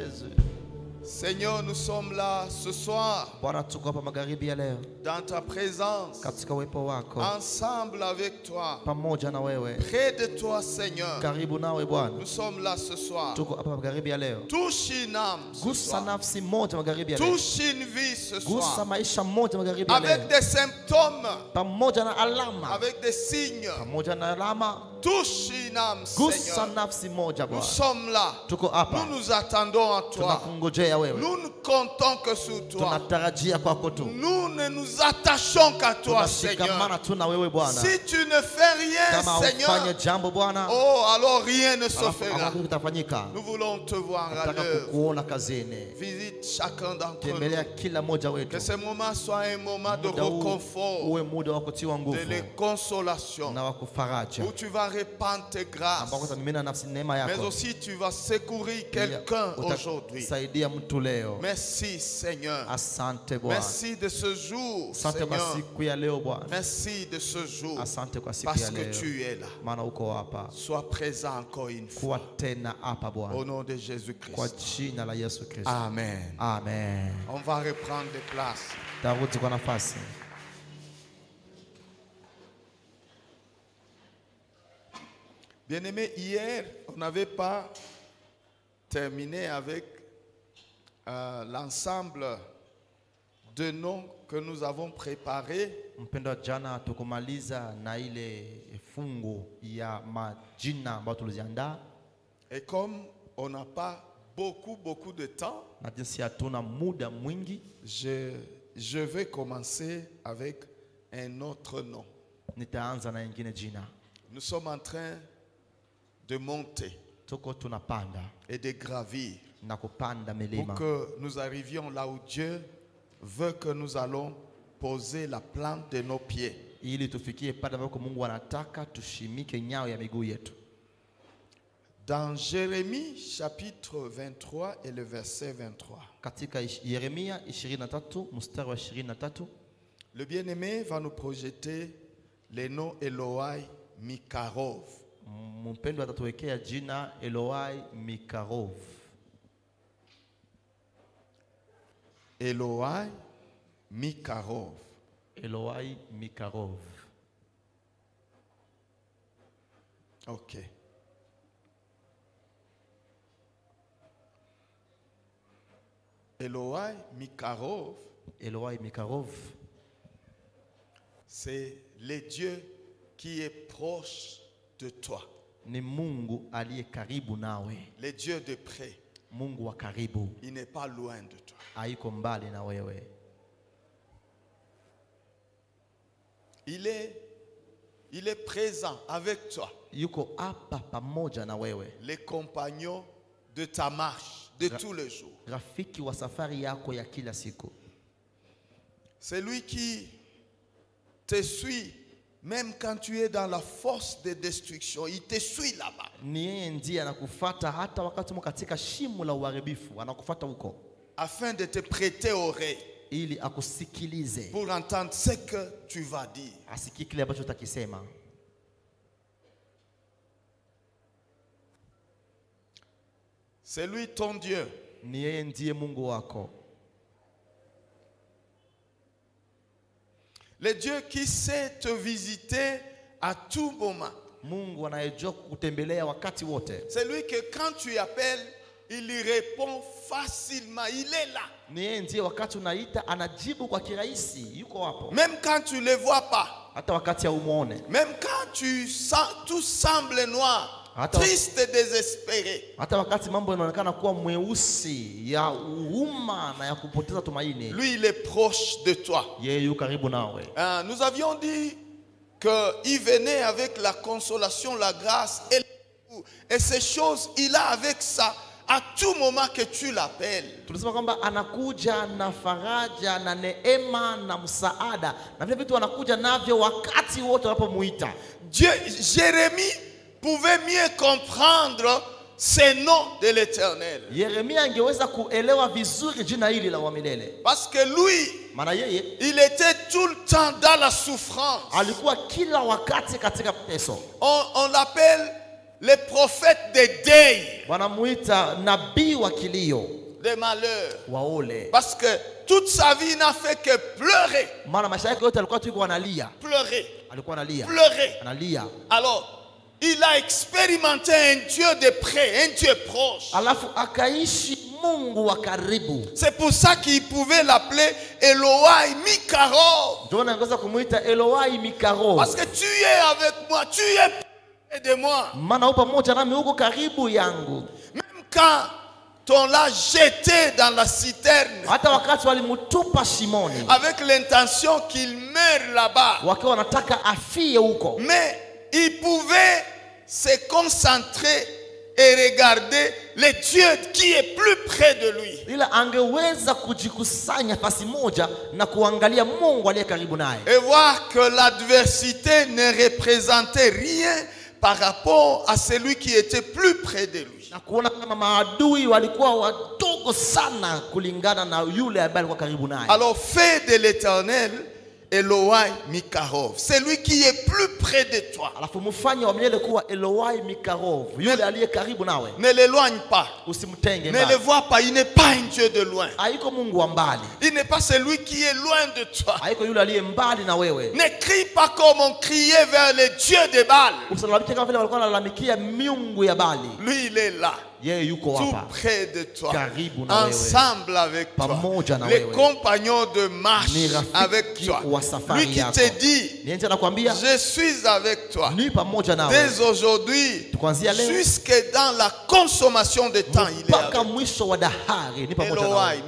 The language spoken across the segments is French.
Jésus. Seigneur, nous sommes là ce soir. Dans ta présence, ensemble avec toi, près de toi, Seigneur. Nous sommes là ce soir. Touche une âme ce soir. Touche une vie ce soir. Avec des symptômes, avec des signes. Touche Gusa nafsi moja Nous sommes là. Tuko hapa, Nous nous attendons à toi. tunakungojea wewe, Nous ne comptons que sur toi. tunatarajia kwako tu, Nous ne nous attachons qu'à toi, Seigneur. tunashikamana tu na wewe Bwana. Si tu ne fais rien, Kama Seigneur, ufanye jambo Bwana, oh, alors rien ne se fera. kitafanyika. Nous voulons te voir à Nataka l'œuvre. kukuona kazini. Visite chacun d'entre Tembelea nous. kila mmoja wetu. Que ce moment soit un moment de reconfort, uwe muda wa kutiwa de nguvu consolation, na wa kufaraja, où tu vas répandre tes grâces, mais aussi tu vas secourir quelqu'un aujourd'hui. Merci Seigneur. Merci de ce jour, Seigneur. Merci de ce jour, parce que tu es là. Sois présent encore une fois. Au nom de Jésus-Christ. Amen. amen. On va reprendre des places. Bien-aimés, hier, on n'avait pas terminé avec euh, l'ensemble de noms que nous avons préparés. Mpendo wa jana tukumaliza na ile fungu ya majina ambayo tuliziandaa, Et comme on n'a pas beaucoup, beaucoup de temps, na jinsi hatuna muda mwingi, je, je vais commencer avec un autre nom. nitaanza na ingine jina. Nous sommes en train de monter et de gravir. pour que nous arrivions là où Dieu veut que nous allons poser la plante de nos pieds. Dans Jérémie chapitre 23 et le verset 23, Katika Ish- Yeremia 23 mstari wa 23 le bien-aimé va nous projeter les noms Eloai Mikarov. Mpendo atatuwekea jina Eloai Mikarov. Eloai Mikarov. Eloai Mikarov. Ok. Eloai Mikarov, Eloai Mikarov c'est le Dieu qui est proche de toi, ni Mungu aliye karibu nawe, le Dieu de près. Mungu wa karibu, Il n'est pas loin de toi. mbali na wewe. Il est, il est présent avec toi, Yuko hapa pamoja na wewe, les compagnons de ta marche de tous les jours. rafiki wa safari yako ya kila siku. C'est lui qui te suit, même quand tu es dans la force de destruction. Il te suit là-bas. Ni yeye ndiye anakufuata hata wakati umo katika shimo la uharibifu, anakufuata huko afin de te prêter oreille ili akusikilize, pour entendre ce que tu vas dire. asikie kile ambacho utakisema. C'est lui ton Dieu. Ni yeye ndiye Mungu wako, Le Dieu qui sait te visiter à tout moment. Mungu anayejua kukutembelea wakati wote. C'est lui que quand tu appelles, il y répond facilement. Il est là. Ni yeye ndiye wakati unaita anajibu kwa kirahisi, yuko hapo, Même quand tu ne le vois pas. hata wakati haumuone, Même quand tu sens, tout semble noir. Triste et désespéré. hata wakati mambo yanaonekana kuwa mweusi ya uuma na ya kupoteza tumaini, Lui, il est proche de toi. yeye yu karibu nawe. Hein, nous avions dit qu'il venait avec la consolation, la grâce et. Et ces choses, il a avec ça à tout moment que tu l'appelles. Tulisema kwamba anakuja na faraja na neema na msaada, na vile vitu anakuja navyo wakati wote unapomuita. Dieu, Jérémie pouvait mieux comprendre ces noms de l'éternel. Parce que lui, il était tout le temps dans la souffrance. On, on l'appelle le prophète des deuils, des malheurs. Parce que toute sa vie n'a fait que pleurer, pleurer, pleurer. Alors, il a expérimenté un Dieu de près, un Dieu proche. C'est pour ça qu'il pouvait l'appeler Elohai Mikaro. Parce que tu es avec moi, tu es près de moi. Même quand on l'a jeté dans la citerne avec l'intention qu'il meure là-bas. Mais il pouvait se concentrer et regarder le Dieu qui est plus près de lui. ila angeweza kujikusanya nafasi moja na kuangalia Mungu aliye karibu naye Et voir que l'adversité ne représentait rien par rapport à celui qui était plus près de lui. na kuona kama maadui walikuwa wadogo sana kulingana na yule ambaye alikuwa karibu naye. Alors fais de l'éternel Elohai Mikarov, celui qui est plus près de toi. Nawe, Ne l'éloigne pas. Ne le vois pas, il n'est pas un Dieu de loin. Il n'est pas celui qui est loin de toi. Ne crie pas comme on criait vers les dieux de Baal. Lui, il est là, tout près de toi, ensemble avec toi, les compagnons de marche avec toi. Lui qui te dit, je suis avec toi. Dès aujourd'hui, jusque dans la consommation de temps, il est avec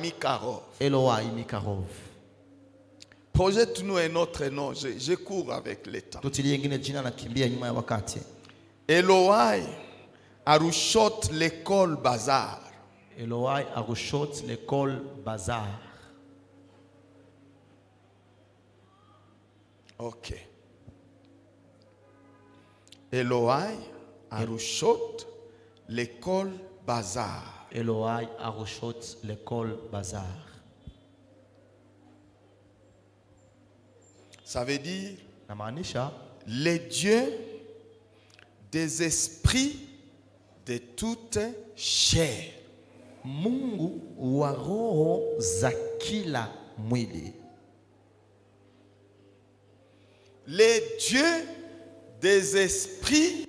Mikarov. Eloi Mikarov. Projette-nous un autre nom, je, je cours avec le temps. Tutilie Arushot l'école bazar. Eloi Arushot l'école Bazar. Ok. Elohai Arushot l'école bazar. Eloi Arushot l'école Bazar. Ça veut dire les dieux des esprits de toute chair. Mungu wa roho za kila mwili. le Dieu des esprits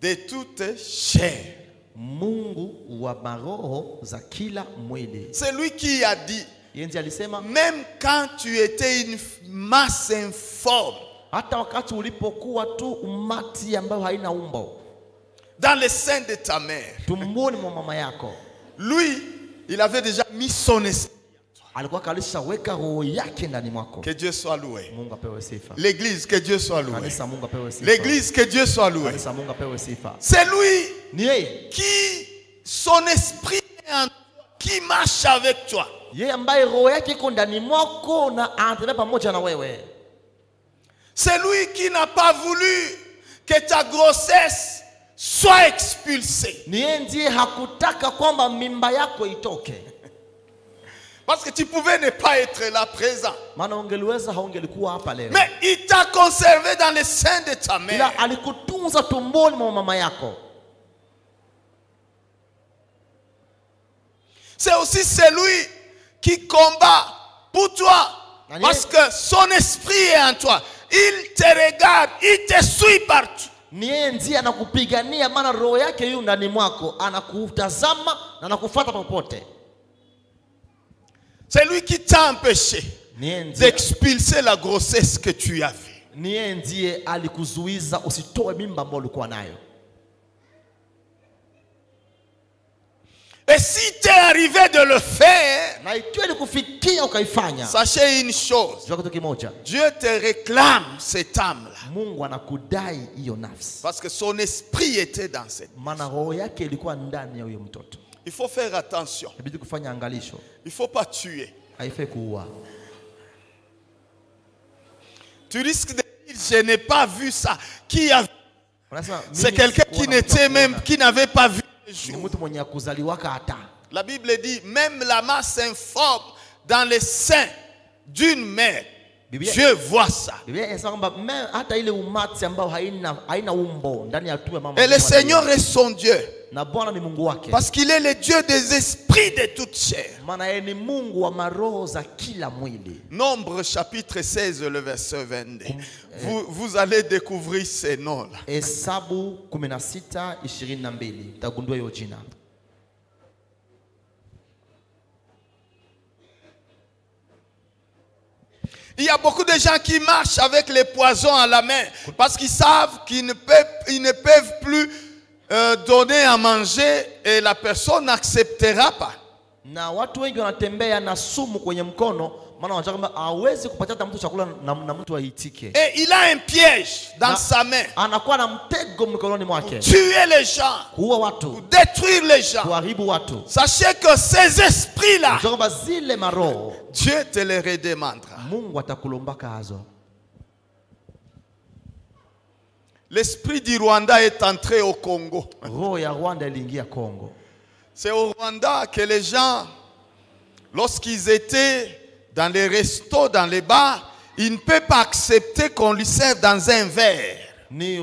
de toute chair. Mungu wa maroho za kila mwili. C'est lui qui a dit, Yenzi alisema même quand tu étais une masse informe, hata wakati ulipokuwa tu umati ambayo haina umbo dans le sein de ta mère, lui, il avait déjà mis son esprit. Que Dieu soit loué. L'église, que Dieu soit loué. L'église, que Dieu soit loué. C'est lui qui, son esprit qui marche avec toi. C'est lui qui n'a pas voulu que ta grossesse soit expulsée. Ni yeye ndiye hakutaka kwamba mimba yako itoke, Parce que tu pouvais ne pas être là présent. maana ungeliweza haungelikuwa hapa leo, Mais il t'a conservé dans le sein de ta mère. ila alikutunza tumboni mwa mama yako. C'est aussi celui qui combat pour toi. Parce que son esprit est en toi. Il te regarde, il te suit partout. Ni yeye ndiye anakupigania, maana roho yake yu ndani mwako, anakutazama na anakufuata popote. C'est lui qui t'a empêché d'expulser la grossesse que tu avais. ni yeye ndiye alikuzuiza usitoe mimba ambayo ulikuwa nayo. Et si t'es arrivé de le faire, sachez une chose. Dieu te réclame cette âme-là. Mungu anakudai hiyo nafsi, Parce que son esprit était dans cette. maana roho yake ilikuwa ndani ya huyo mtoto. Il faut faire attention. Inabidi kufanya angalisho, Il ne faut pas tuer. haifai kuua. Tu risques de dire, je n'ai pas vu ça. Qui a C'est quelqu'un qui n'était même, qui n'avait pas vu le jour. La Bible dit, même la masse informe dans le sein d'une mère Dieu voit ça. Et le Seigneur est son Dieu. Parce qu'il est le Dieu des esprits de toute chair. Nombre chapitre 16, le verset 22. Vous, vous allez découvrir ces noms-là. Hesabu 16 22 utagundua hiyo jina. Il y a beaucoup de gens qui marchent avec les poisons à la main parce qu'ils savent qu'ils ne peuvent, plus euh, donner à manger et la personne n'acceptera pas. Aitike. Et il a un piège dans sa main. Mikononi mwake, Tuer les gens, watu, détruire les gens. Sachez que ces esprits-là, Dieu te les redemandera. L'esprit du Rwanda est entré au Congo. C'est au Rwanda que les gens, lorsqu'ils étaient dans les restos, dans les bars, ils ne peuvent pas accepter qu'on lui serve dans un verre. Ni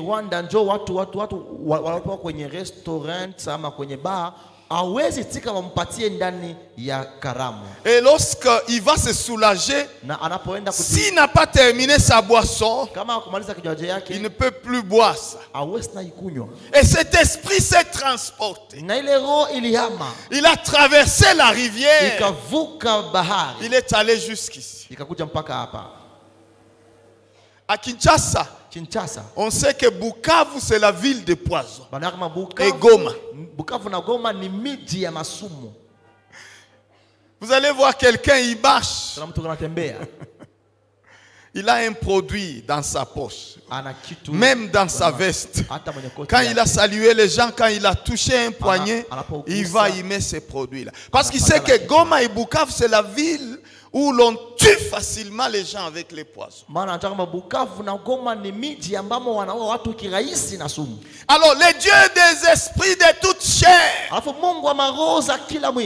hawezi tika wampatie ndani ya karamu, Et lorsqu'il va se soulager, s'il n'a pas terminé sa boisson, il ne peut plus boire ça. Et cet esprit s'est transporté. Il a traversé la rivière. Il est allé jusqu'ici. À Kinshasa, Kinshasa. on sait que Bukavu, c'est la ville de poison. Maana kama Et Goma. Bukavu na Goma ni miji ya masumu. Vous allez voir quelqu'un, il marche. Il a un produit dans sa poche, même dans sa veste. Quand il a salué les gens, quand il a touché un poignet, il va y mettre ces produits-là. Parce qu'il sait que Goma et Bukavu, c'est la ville où l'on tue facilement les gens avec les poisons. Alors, le Dieu des esprits de toute chair,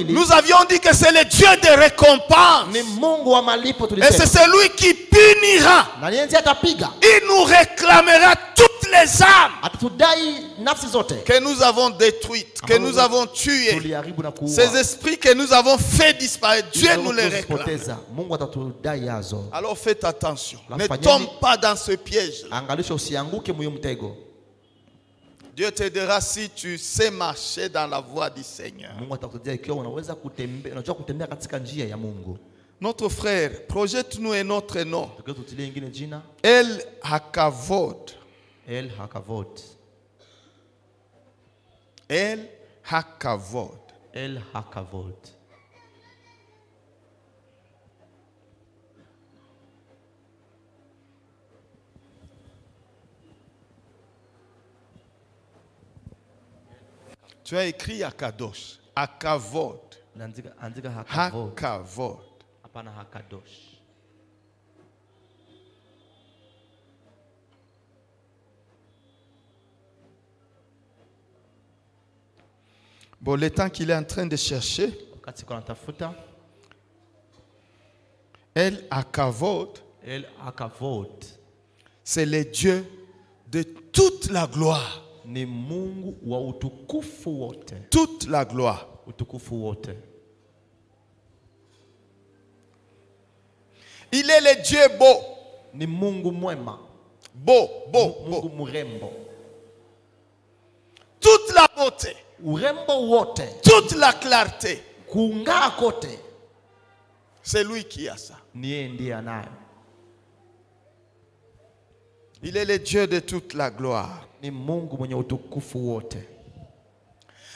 nous avions dit que c'est le Dieu des récompenses. Et c'est celui qui punira. Il nous réclamera toutes les âmes que nous avons détruites, que nous avons tuées. Ces esprits que nous avons fait disparaître, Dieu nous les réclame. Alors faites attention. La Ne tombe pas dans ce piège. Mtego. Dieu t'aidera si tu sais marcher dans la voie du Seigneur. Notre frère, projette-nous un autre nom. El Hakavod. El Hakavod. El Hakavod. El Hakavod. Tu as écrit Akadosh. Andika Hakavod. Hakavod. Hapana Hakadosh. Bon, le temps qu'il est en train de chercher, El Hakavod, El Hakavod c'est le Dieu de toute la gloire. ni Mungu wa utukufu wote, Toute la gloire. utukufu wote. Il est le Dieu beau. Ni Mungu mwema, Beau, beau, Mungu Toute la beauté, urembo wote, toute la clarté, kung'aa kote, c'est lui qui a ça. ni yeye ndiye anayo. Il est le Dieu de toute la gloire. Ni Mungu mwenye utukufu wote.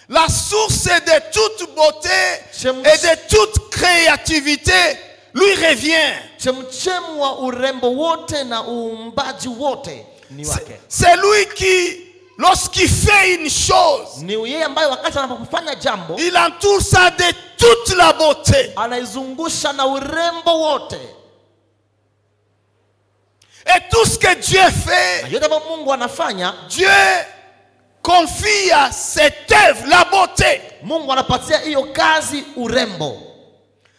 La source de toute beauté et de toute créativité lui revient. Chemchemu wa urembo wote na uumbaji wote ni wake. c'est lui qui, lorsqu'il fait une chose, il entoure ça de toute la beauté. Et tout ce que Dieu fait, Dieu confie à cette œuvre la beauté.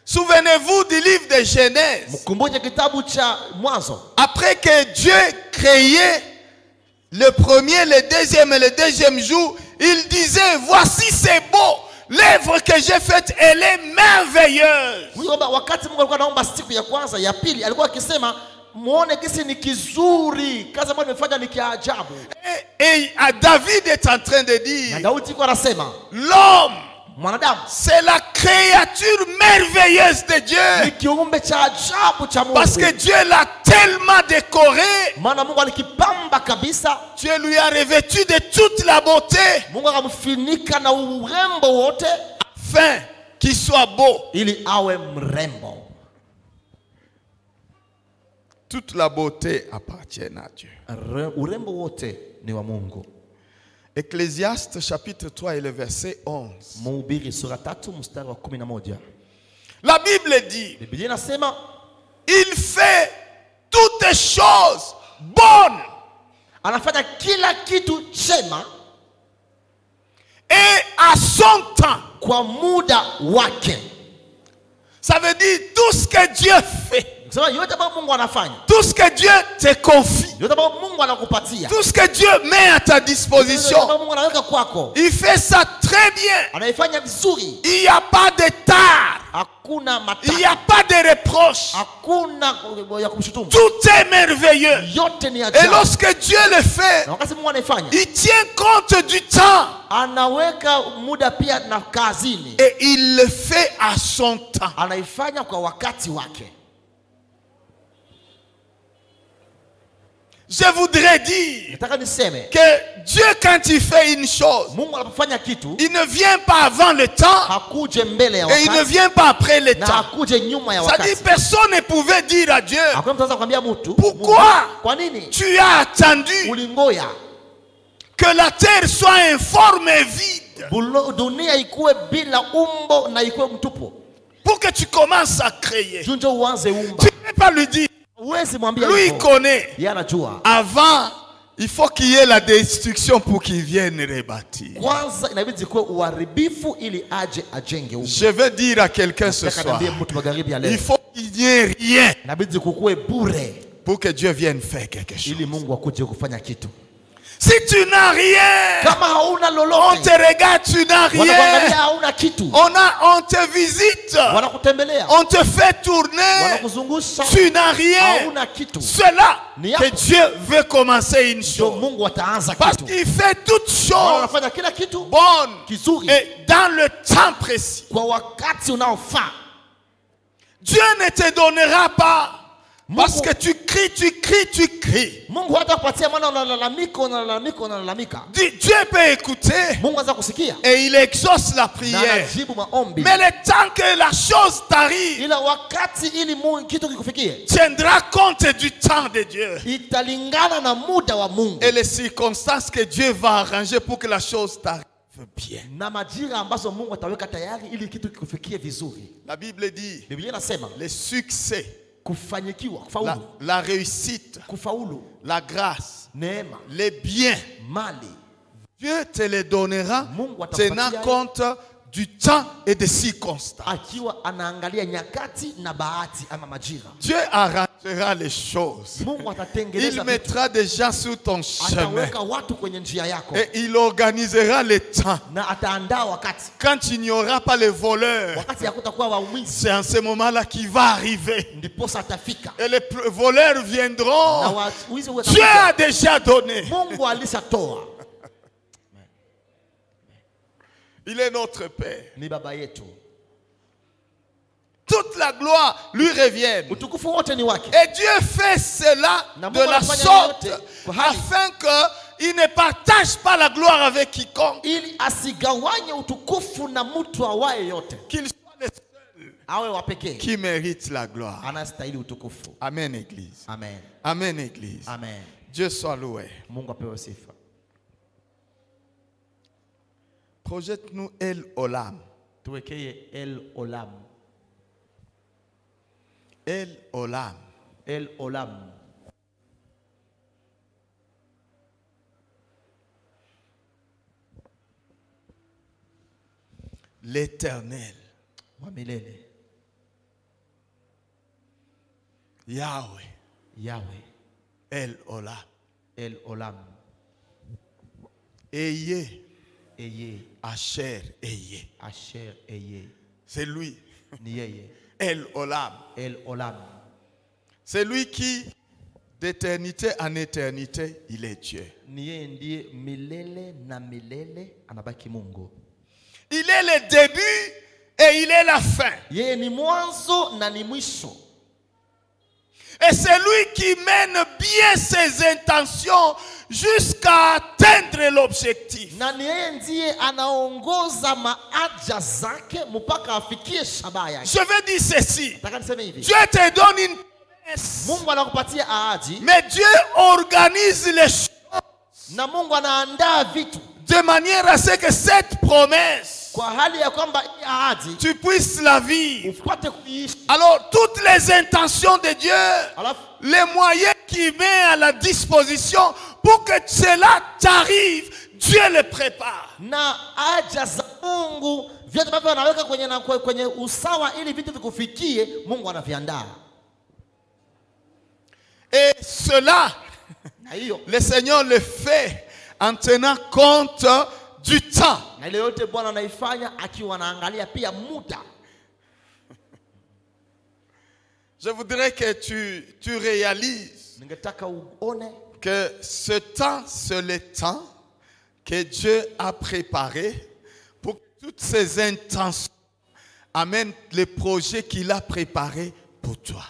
Souvenez-vous du livre de Genèse. Après que Dieu créait le premier, le deuxième et le deuxième jour, il disait, voici c'est beau. L'œuvre que j'ai faite, elle est merveilleuse. Et, et David est en train de dire, l'homme, c'est la créature merveilleuse de Dieu. Parce que Dieu l'a tellement décoré, Dieu lui a revêtu de toute la beauté, afin qu'il soit beau. Toute la beauté appartient à Dieu. Ecclésiaste chapitre 3 et le verset 11. mhubiri sura tatu mstari wa kumi na moja La Bible dit, il fait toutes choses bonnes. Anafanya kila kitu chema et à son temps. kwa muda wake Ça veut dire tout ce que Dieu fait, Tout ce que Dieu te confie, tout ce que Dieu met à ta disposition, il fait ça très bien. Il n'y a pas de tard, il n'y a pas de reproche. Tout est merveilleux. Et lorsque Dieu le fait, il tient compte du temps et il le fait à son temps. anaifanya kwa wakati wake Je voudrais dire que Dieu, quand il fait une chose, il ne vient pas avant le temps et il ne vient pas après le temps. wakati personne ne pouvait dire à Dieu, Pourquoi? Tu as attendu que la terre soit informe et vide? Pour que tu commences à créer. Tu ne peux pas lui dire, mwambia lui il connaît. yeye anajua Avant, il faut qu'il y ait la destruction pour qu'il vienne rebâtir. kwanza inabidi kuwe uharibifu ili aje ajenge Je veux dire à quelqu'un ce soir, il faut qu'il n'y ait rien inabidi kukuwe bure pour que Dieu vienne faire quelque chose. ili mungu akuje kufanya kitu Si tu n'as rien, kama hauna on te regarde, tu n'as rien. hauna kitu On, a, on te visite, on te fait tourner, tu n'as rien. hauna kitu C'est là Ni que. Dieu veut commencer une chose. mungu ataanza Parce qu'il fait toutes choses bonnes et dans le temps précis. kwa wakati unaofaa Dieu ne te donnera pas parce que tu cries, tu cries, tu cries. Dieu peut écouter. Et il exauce la prière. Mais le temps que la chose t'arrive, tiendra compte du temps de Dieu. Et les circonstances que Dieu va arranger pour que la chose t'arrive bien. La Bible dit le succès, la, réussite, la grâce, les biens, mali. Dieu te les donnera. Tenant compte du temps et des circonstances. Dieu arrangera les choses. Il mettra des gens sur ton chemin et il organisera le temps. Quand il n'y aura pas les voleurs, c'est en ce moment-là qu'il va arriver. Et les voleurs viendront. Dieu a déjà donné. mungu alishatoa Il est notre Père. Toute la gloire lui revient. Et Dieu fait cela de la sorte afin qu'il ne partage pas la gloire avec quiconque, qu'il soit le seul qui mérite la gloire. Amen, Église. amen Amen, Église. amen Dieu soit loué. Projette-nous El Olam. tuwekee el olam El Olam. el olam L'éternel. wa milele Yahweh, Yahweh, El Olam. El Olam, Eye, Eye, Asher, Eye. Asher, Eye, C'est lui. El Olam. El Olam, C'est lui qui, d'éternité en éternité, il est Dieu. Il est le début et il est la fin. Et c'est lui qui mène bien ses intentions jusqu'à atteindre l'objectif. na ni yeye ndiye anaongoza maaja zake mpaka afikie shabaha yake. Je veux dire ceci. Nataka niseme hivi, Dieu te donne une promesse, Mungu anakupatia ahadi mais Dieu organise les choses na Mungu anaandaa vitu de manière à ce que cette promesse, kwa hali ya kwamba hii ahadi tu puisses la vivre. upate. Alors, toutes les intentions de Dieu, les moyens qu'il met à la disposition pour que cela t'arrive, Dieu le prépare. na haja za Mungu vyote ambavyo anaweka kwenye, na kwe- kwenye usawa ili vitu vikufikie, Mungu anaviandaa. Et cela, le Seigneur le fait en tenant compte du temps. na ile yote Bwana anaifanya akiwa anaangalia pia muda. Je voudrais que tu, tu réalises que ce temps, c'est le temps que Dieu a préparé pour que toutes ces intentions amènent les projets qu'il a préparés pour toi.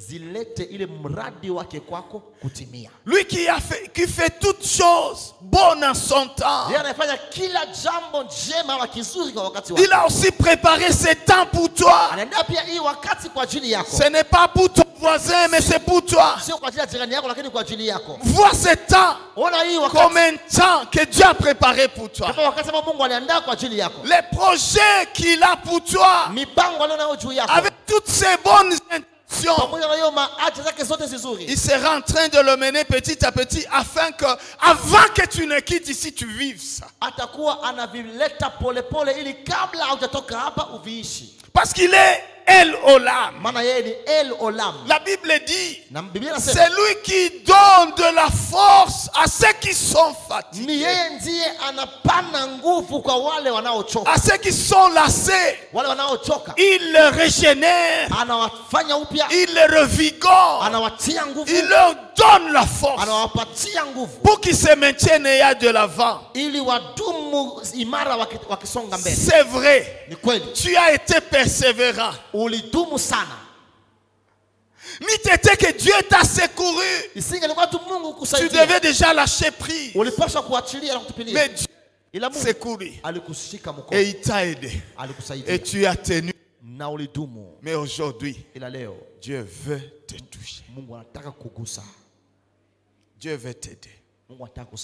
Zilete ile mradi wake kwako kutimia. Lui qui, a fait, qui fait toutes choses bonnes en son temps. Yeye anafanya kila jambo njema wa kizuri kwa wakati wake. Il a aussi préparé ce temps pour toi. Anaandaa pia hii wakati kwa ajili yako, Ce n'est pas pour ton voisin, mais c'est pour toi. sio kwa ajili ya jirani yako, lakini kwa ajili yako. Vois ce temps Ona hii wakati comme un temps que Dieu a préparé pour toi. kama wakati ambao Mungu aliandaa kwa ajili yako, Les projets qu'il a pour toi, mipango alionayo juu yako, avec toutes ces bonnes intentions, il sera en train de le mener petit à petit afin que, avant que tu ne quittes ici, tu vives ça. Parce qu'il est El Olam. La Bible dit, c'est lui qui donne de la force à ceux qui sont fatigués, à ceux qui sont lassés. Il les régénère, il les revigore, il leur donne la force. Pour qu'ils se maintiennent et aillent de l'avant. C'est vrai, tu as été persévérant. Ulidumu sana, N'était que Dieu t'a secouru, tu devais déjà lâcher prise. Mais Dieu t'a secouru. et il t'a aidé. Et tu as tenu. Mais aujourd'hui, Dieu veut te toucher. Dieu veut t'aider.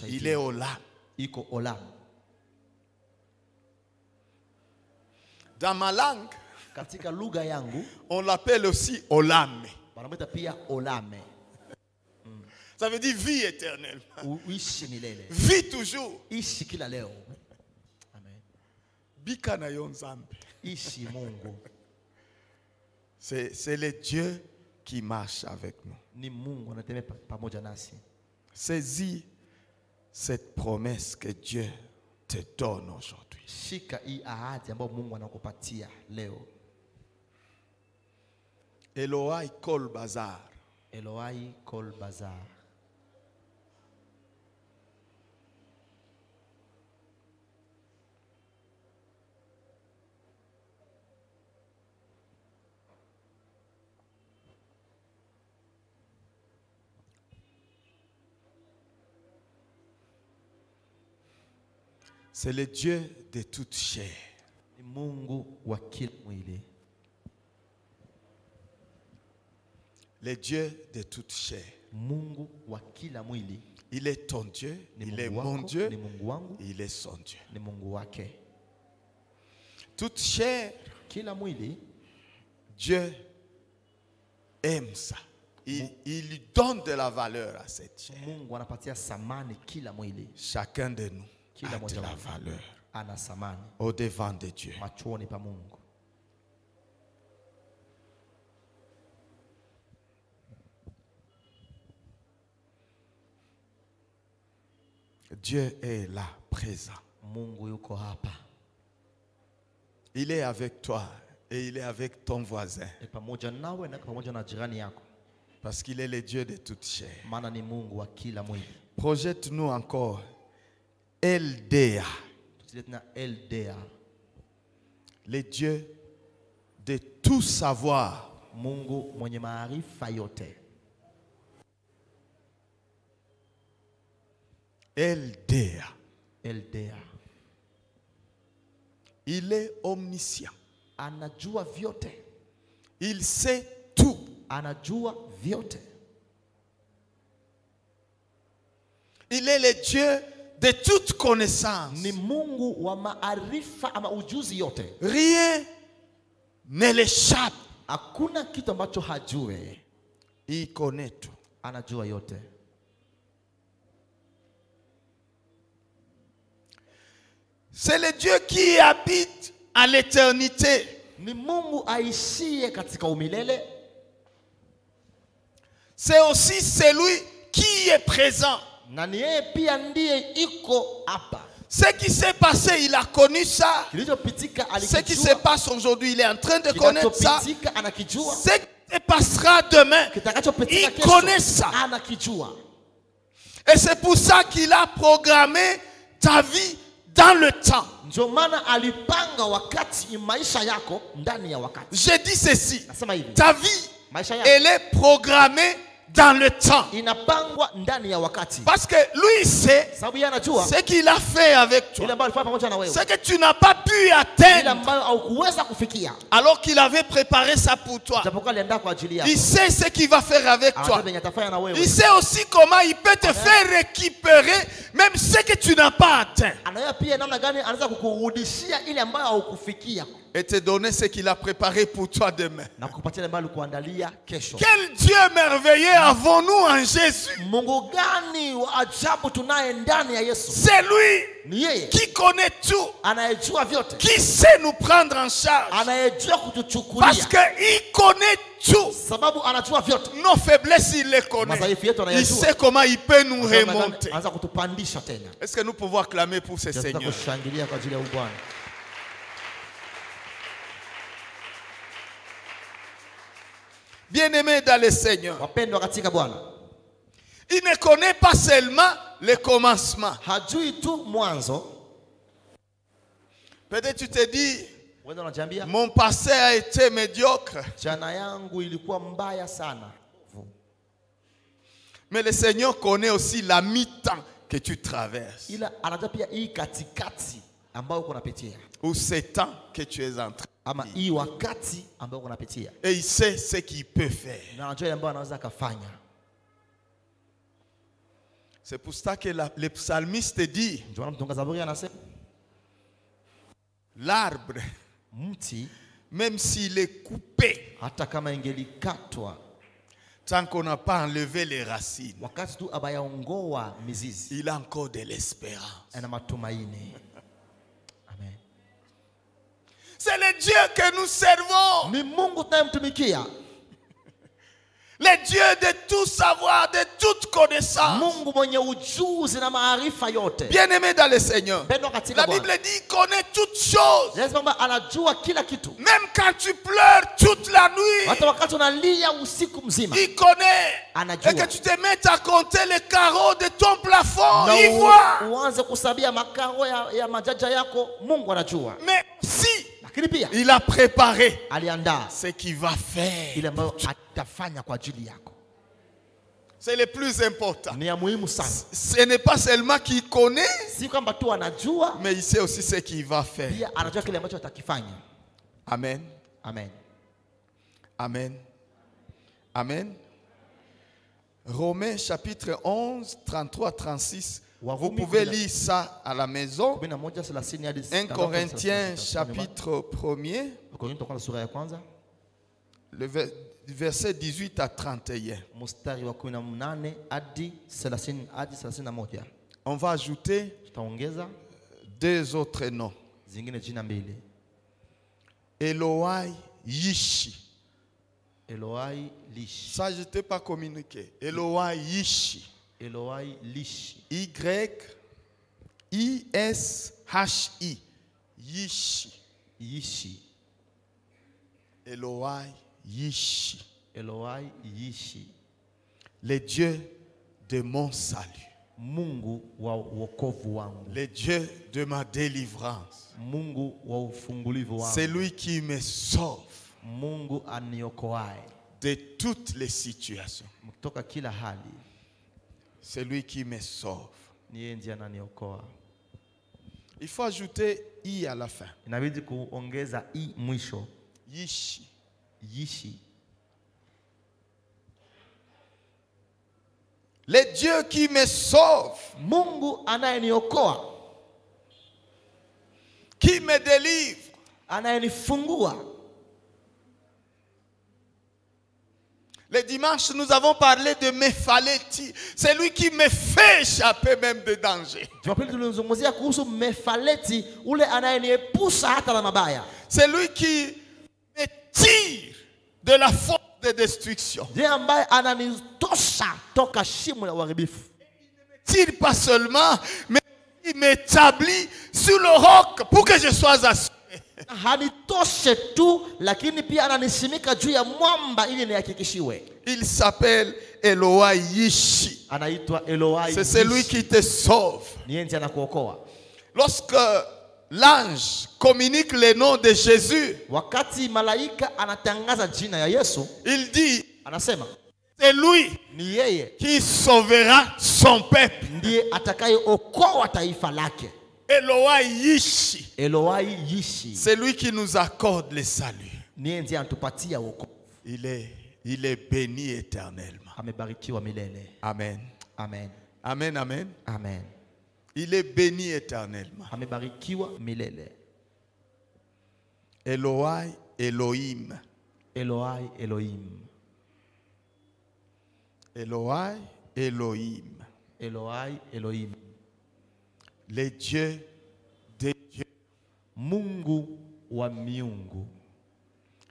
Il est au Dans ma langue, katika lugha yangu on l'appelle aussi Olame. pia Olame, Ça veut dire vie éternelle. U- uishi milele, Vie toujours. ishi kila leo. Amen. Bika na yo nzambe. Ishi Mungu, C'est c'est le Dieu qui marche avec nous. ni Mungu anatembea pa- pamoja nasi. Saisis cette promesse que Dieu te donne aujourd'hui. Shika hii ahadi ambayo Mungu anakupatia leo. Elohai Kol Bazar. Elohai Kol Bazar. C'est le Dieu de toute chair. Mungu wa kila mwili, Le Dieu de toute chair. Mungu wa kila mwili. Il est ton Dieu, Ni il est mon Dieu, ni Mungu wangu, il est son Dieu. ni Mungu wake. Toute chair, Kila mwili Dieu aime ça. Il, il lui donne de la valeur à cette chair. Chacun de nous Kila a de la valeur au devant de Dieu. machoni pa Mungu. Dieu est là, présent. Il est avec toi et il est avec ton voisin. yako, Parce qu'il est le Dieu de toute chair. Projette-nous encore LDA, le Dieu de tout savoir. Mungu mwenye maarifa yote. LDA. Eldea. Il est omniscient. anajua vyote, Il sait tout. anajua vyote. Il est le Dieu de toute connaissance. Ni Mungu wa maarifa ama ujuzi yote. Rien ne l'échappe. Hakuna kitu ambacho hajue, Il connaît tout. anajua yote. C'est le Dieu qui habite à l'éternité. C'est aussi celui qui est présent. Ce qui s'est passé, il a connu ça. Ce qui se passe aujourd'hui, il est en train de connaître ça. Ce qui se passera demain, il connaît ça. Et c'est pour ça qu'il a programmé ta vie dans le temps. Je dis ceci, ta vie, elle est programmée dans le temps. Parce que lui, il sait ce qu'il a fait avec toi. Ce que tu n'as pas pu atteindre. alors qu'il avait préparé ça pour toi. Il sait ce qu'il va faire avec toi. Il sait aussi comment il peut te faire récupérer même ce que tu n'as pas atteint et te donner ce qu'il a préparé pour toi demain. Quel Dieu merveilleux avons-nous en Jésus? C'est lui qui connaît tout, qui sait nous prendre en charge parce qu'il connaît tout. Nos faiblesses, il les connaît. Il sait comment il peut nous remonter. Est-ce que nous pouvons acclamer pour ce Seigneur Bwana. Bien-aimé dans le Seigneur, il ne connaît pas seulement le commencement. Peut-être tu te dis, mon passé a été médiocre, mais le Seigneur connaît aussi la mi-temps que tu traverses ou ce temps que tu es en train. Et il sait ce qu'il peut faire. C'est pour ça que la- le psalmiste dit, l'arbre, même s'il est coupé, tant qu'on n'a pas enlevé les racines, il a encore de l'espérance. C'est le Dieu que nous servons, Ni Mungu tunayemtumikia, le Dieu de tout savoir, de toute connaissance. Mungu mwenye ujuzi na maarifa yote. Bien-aimé dans le Seigneur, la Bible dit qu'il connaît toutes choses. Yesu kwamba anajua kila kitu, Même quand tu pleures toute la nuit, hata wakati unalia usiku mzima il connaît. Anajua. Et que tu te mettes à compter les carreaux de ton plafond, na il u- voit. uanze kusabia makao ya, ya majaja yako, Mungu anajua, Mais si il a préparé ce qu'il va faire, c'est le plus important. Ce n'est pas seulement qu'il connaît, mais il sait aussi ce qu'il va faire. Amen. Amen. Amen. Amen. Romains chapitre 11, 33, 36. Vous pouvez lire ça à la maison. 11 30 hadi 1 Corinthiens 36. chapitre 1er, Wakorintho wa kwanza sura ya kwanza le ver- verset 18 à 31. mstari wa 18 hadi 30 hadi 31. On va ajouter Tutaongeza deux autres noms. Eloai Yishi. eloai lishi Ça, je ne t'ai pas communiqué. Eloai Yishi. Eloai lishi Y-I-S-H-I. Yishi. yishi Eloai Yishi. eloai yishi Le Dieu de mon salut. mungu wa wokovu wangu Le Dieu de ma délivrance. mungu wa ufungulivu wangu C'est lui qui me sauve mungu aniokoae de toutes les situations. kutoka kila hali C'est lui qui me sauve. Il faut ajouter I à la fin. inabidi kuongeza i mwisho Yishi. yishi Le Dieu qui me sauve, mungu anayeniokoa qui me délivre. anayenifungua Le dimanche, nous avons parlé de Mephaleti. C'est lui qui me fait échapper même de danger. jumapili tulizungumzia kuhusu mefaleti ule anayeniepusha hata na mabaya C'est lui qui me tire de la force de destruction. shimo la uharibifu Tire pas seulement, mais il m'établit sur le roc pour que je sois assuré. Hanitoshe tu lakini pia ananisimika juu ya mwamba ili nihakikishiwe Il s'appelle Eloa Yishi. anaitwa eloai C'est celui qui te sauve. ni ndiye anakuokoa Lorsque l'ange communique le nom de Jésus, wakati malaika anatangaza jina ya yesu il dit, anasema c'est lui ni yeye qui sauvera son peuple. ndiye atakayeokoa taifa lake Eloa Yishi. eloai yishi C'est lui qui nous accorde le salut. Il est, il est béni éternellement. Amen. amen Amen, amen. amen Il est béni éternellement. Eloai, Elohim. eloai elohim Eloai, Elohim. eloai elohim Les dieux des dieux. mungu wa miungu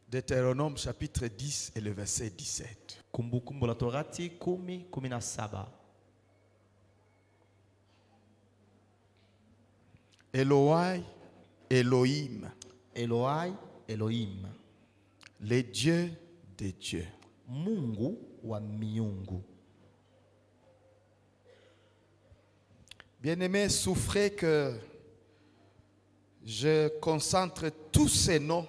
Deutéronome chapitre 10 et le verset 17. kumbukumbu la torati kumi kumi na saba Eloai, Elohim. eloai elohim Les dieux des dieux. mungu wa miungu Bien-aimés, souffrez que je concentre tous ces noms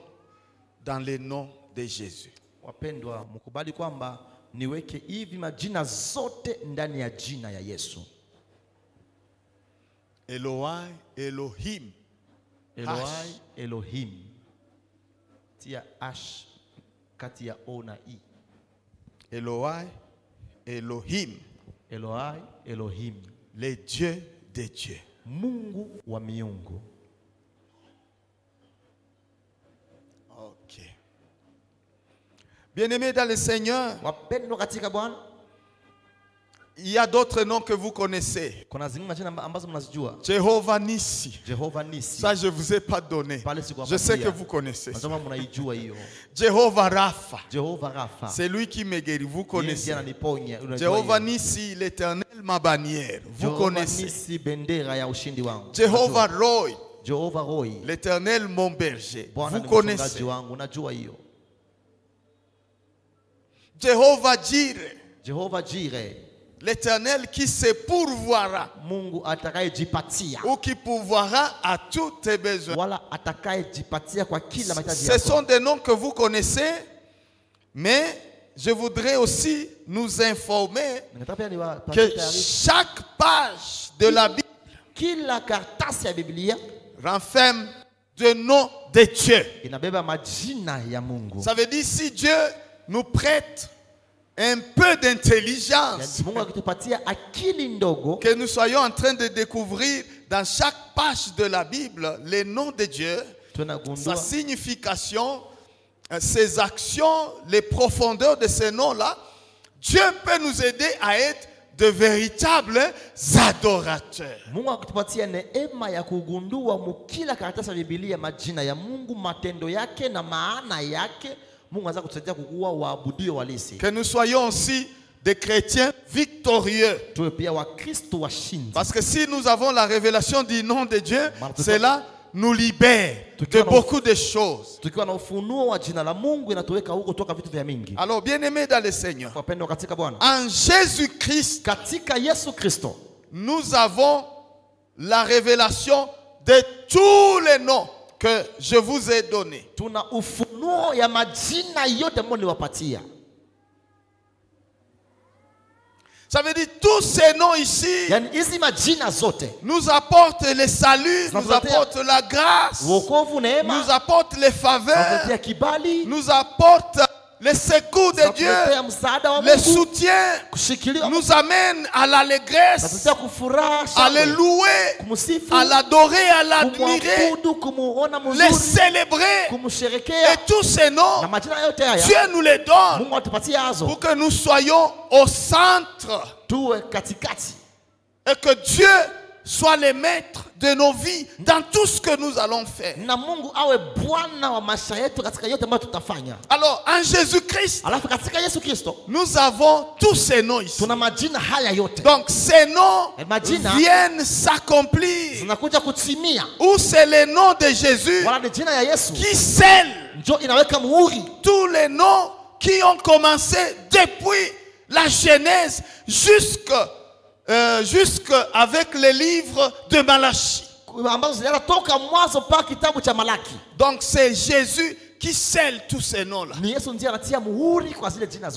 dans les noms de Jésus. wapendwa mkubali kwamba niweke hivi majina zote ndani ya jina ya yesu Eloai, Elohim. elohim tia ash kati ya o na i Eloai, Elohim. elohim Les dieux mungu wa miungu Ok. Bien-aimés dans le Seigneur, wapendwa katika bwana il y a d'autres noms que vous connaissez. Jéhovah Nissi. Ça, je ne vous ai pas donné. Je sais que vous connaissez. hiyo Jéhovah Rapha. C'est lui qui me guérit. Vous connaissez. Jéhovah. Nissi, l'éternel, ma bannière. Vous connaissez. Jéhovah. Roy, l'éternel, mon berger. Vous connaissez. Jéhovah Jireh, jehova jire l'éternel qui se pourvoira mungu atakayejipatia ou qui pourvoira à tous tes besoins. wala atakayejipatia kwa kila mahitaji Ce sont des noms que vous connaissez, mais je voudrais aussi nous informer que chaque page de la Bible kila karatasi ya biblia renferme de noms de Dieu. Ça veut dire si Dieu nous prête un peu d'intelligence, que nous soyons en train de découvrir dans chaque page de la Bible les noms de Dieu, sa signification, euh, ses actions, les profondeurs de ces noms-là, Dieu peut nous aider à être de véritables adorateurs. mungu akutupatia neema ya kugundua mukila karatasi ya bibilia majina ya mungu matendo yake na maana yake Que nous soyons aussi des chrétiens victorieux. Parce que si nous avons la révélation du nom de Dieu, cela nous libère de beaucoup de choses. Alors, bien-aimés dans le Seigneur, en Jésus-Christ, nous avons la révélation de tous les noms que je vous ai niliwapatia. Ça veut dire tous ces noms ici nous apportent le salut, nous apportent la grâce, nous apportent les faveurs, nous apportent le secours de Dieu, le soutien, nous amène à l'allégresse, à le louer, à l'adorer, à l'admirer, mzuri célébrer. Et tous ces noms, Dieu nous les donne pour que nous soyons au centre et que Dieu soit le maître de nos vies dans tout ce que nous allons faire. Alors, en Jésus-Christ, nous avons tous ces noms ici. Donc, ces noms Majina. viennent s'accomplir. Ou c'est le nom de Jésus qui scelle tous les noms qui ont commencé depuis la Genèse jusque, euh, jusque avec les livres de Malachie. malaki Donc c'est Jésus qui scelle tous ces noms-là.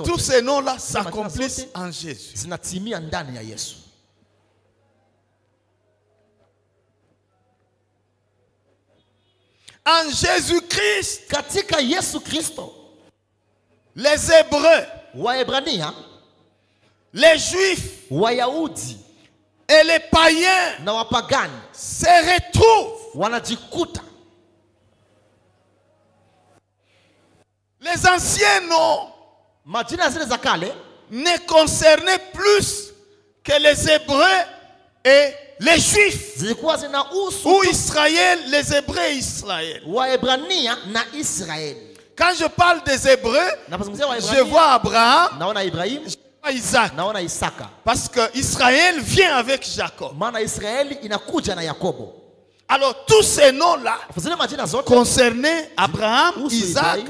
Tous ces noms-là s'accomplissent en Jésus. En Jésus-Christ, les Hébreux, les Juifs wayahudi et les païens na wapagani se retrouvent. wanajikuta Les anciens noms majina ya zile za kale ne concernaient plus que les Hébreux et les Juifs. zilikuwa zinahusu Ou Israël, les Hébreux et Israël. waebrania na israeli Quand je parle des Hébreux, je vois Abraham, Isaac. naona isaka Parce que Israël vient avec Jacob. maana israeli inakuja na yakobo Alors tous ces noms-là concernaient Abraham, Isaac?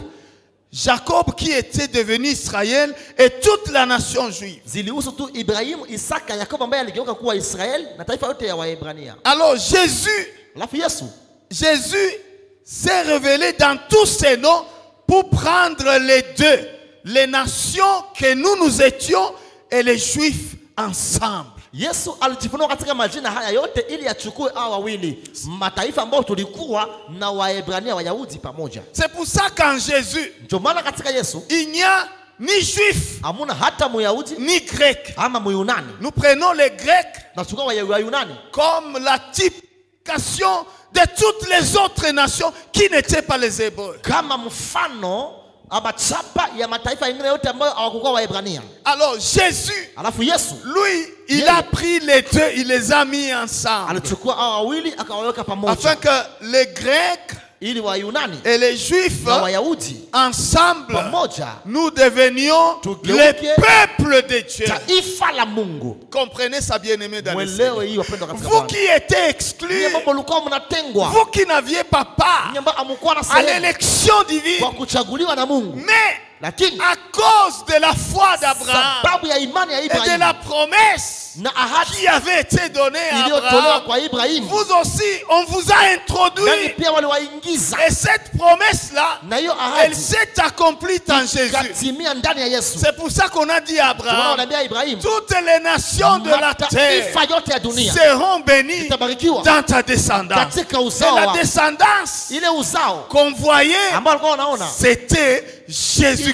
Jacob qui était devenu Israël et toute la nation juive. Alors Jésus, Jésus s'est révélé dans tous ces noms pour prendre les deux, les nations que nous nous étions et les juifs ensemble. yesu alijifunua katika majina haya yote ili achukue hawa wawili mataifa ambayo tulikuwa na waebrania wayahudi pamoja C'est pour ça qu'en Jésus, ndio maana katika yesu il n'y a ni juif hamuna hata muyahudi ni grec. ama muyunani Nous prenons les grecs Waya- wayunani comme la typification de toutes les autres nations qui n'étaient pas les Hébreux. kama mfano Alors Jésus, lui, il a pris les deux, il les a mis ensemble. Afin que les Grecs ili wayunani et les Juifs, na wayahudi ensemble, pamoja nous devenions le peuple de Dieu. taifa la mungu. Comprenez ça, bien-aimé dans mwelewe wapendwa katika Vous qui étiez exclus, mlikuwa mnatengwa. vous qui n'aviez pas part à l'élection divine, kwa kuchaguliwa na mungu. mais lakini à cause de la foi d'Abraham et de la promesse qui avait été donnée à Abraham, vous aussi, on vous a introduit. Et cette promesse-là, elle s'est accomplie en Jésus. C'est pour ça qu'on a dit à Abraham, toutes les nations de la terre seront bénies dans ta descendance. Et la descendance qu'on voyait, c'était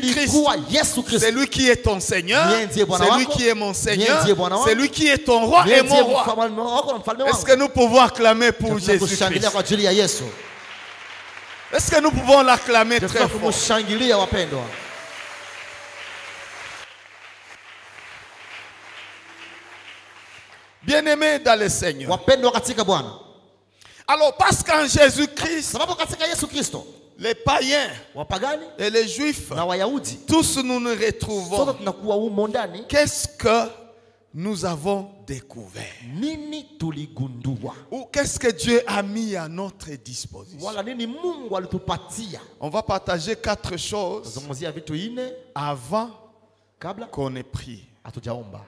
Jésus-Christ. C'est lui qui est ton Seigneur, c'est lui qui est mon Seigneur, c'est lui qui est ton roi et mon roi. mfalme Est-ce que nous pouvons acclamer pour Jésus-Christ? Est-ce que nous pouvons l'acclamer très fort? Bien-aimés dans le Seigneur. Alors, parce qu'en Jésus-Christ, les païens et les juifs, tous nous nous retrouvons. Qu'est-ce que nous avons découvert? Ou qu'est-ce que Dieu a mis à notre disposition? On va partager quatre choses avant qu'on ait prié. hatujaomba.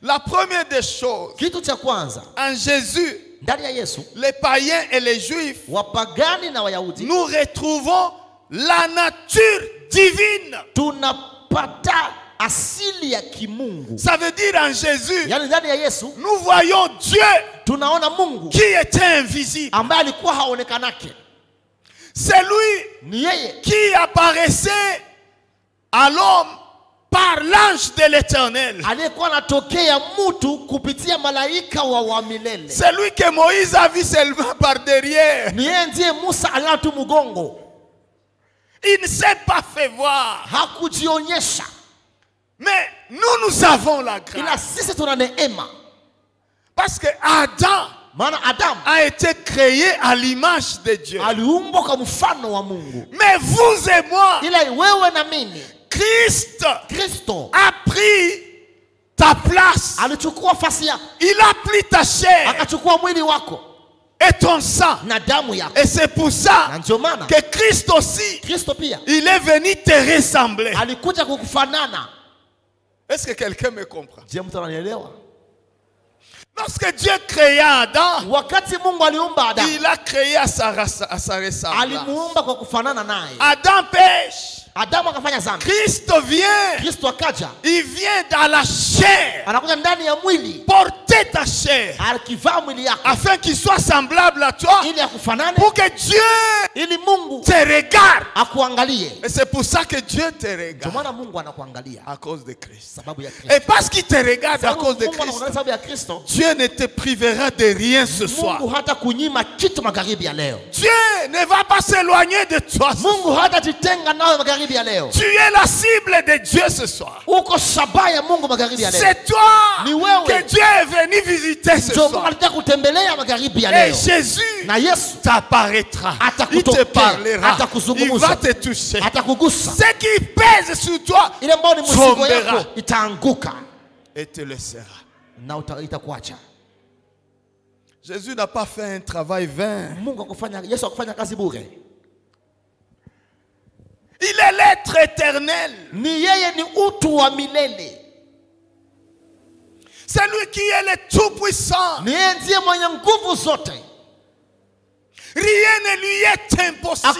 La première des choses, en Jésus, les païens et les juifs, nous retrouvons la nature divine. Ça veut dire en Jésus, nous voyons Dieu tunaona mungu qui était invisible. C'est lui qui apparaissait à l'homme par l'ange de l'éternel. C'est lui que Moïse a vu seulement par derrière. Il ne s'est pas fait voir. Mais nous, nous avons la grâce. Parce que Adam adamu a été créé à l'image de Dieu. Mais vous et moi, Christ a pris ta place. alichukua fasi yako Il a pris ta chair akachukua mwili wako et ton sang. na damu yako Et c'est pour na ça ndio maana que Christ aussi, kristo pia il est venu te ressembler. alikuja kukufanana Est-ce que quelqu'un me comprend? Je mtu ananielewa? Lorsque Dieu créa Adam, wakati mungu aliumba adamu il a créé à sa, à sa ressemblance. alimuumba kwa kufanana naye Adam pêche. Adamu akafanya zambi Christ vient. kristo akaja Il vient dans la chair. anakuja ndani ya mwili Porter ta chair. akivaa mwili yako Afin qu'il soit semblable à toi. ili akufanane Pour que Dieu ili mungu te regarde. akuangalie Et c'est pour ça que Dieu te regarde. maana mungu anakuangalia À cause de Christ. sababu ya kristo Et parce qu'il te regarde à cause de Christ, anakuangalia sababu ya kristo Dieu ne te privera de rien ce soir. mungu hata kunyima kitu magharibi ya leo Dieu ne va pas s'éloigner de toi. nawe magharibi Tu es la cible de Dieu ce soir. C'est toi que Dieu est venu visiter ce soir. Et Jésus t'apparaîtra. Il te parlera. Il va te toucher. Ce qui pèse sur toi Tombera. et te laissera. Jésus n'a pas fait un travail vain. mungu akufanya yesu akufanya kazi bure Il est l'être éternel. C'est lui qui est le tout-puissant. Rien ne lui est impossible.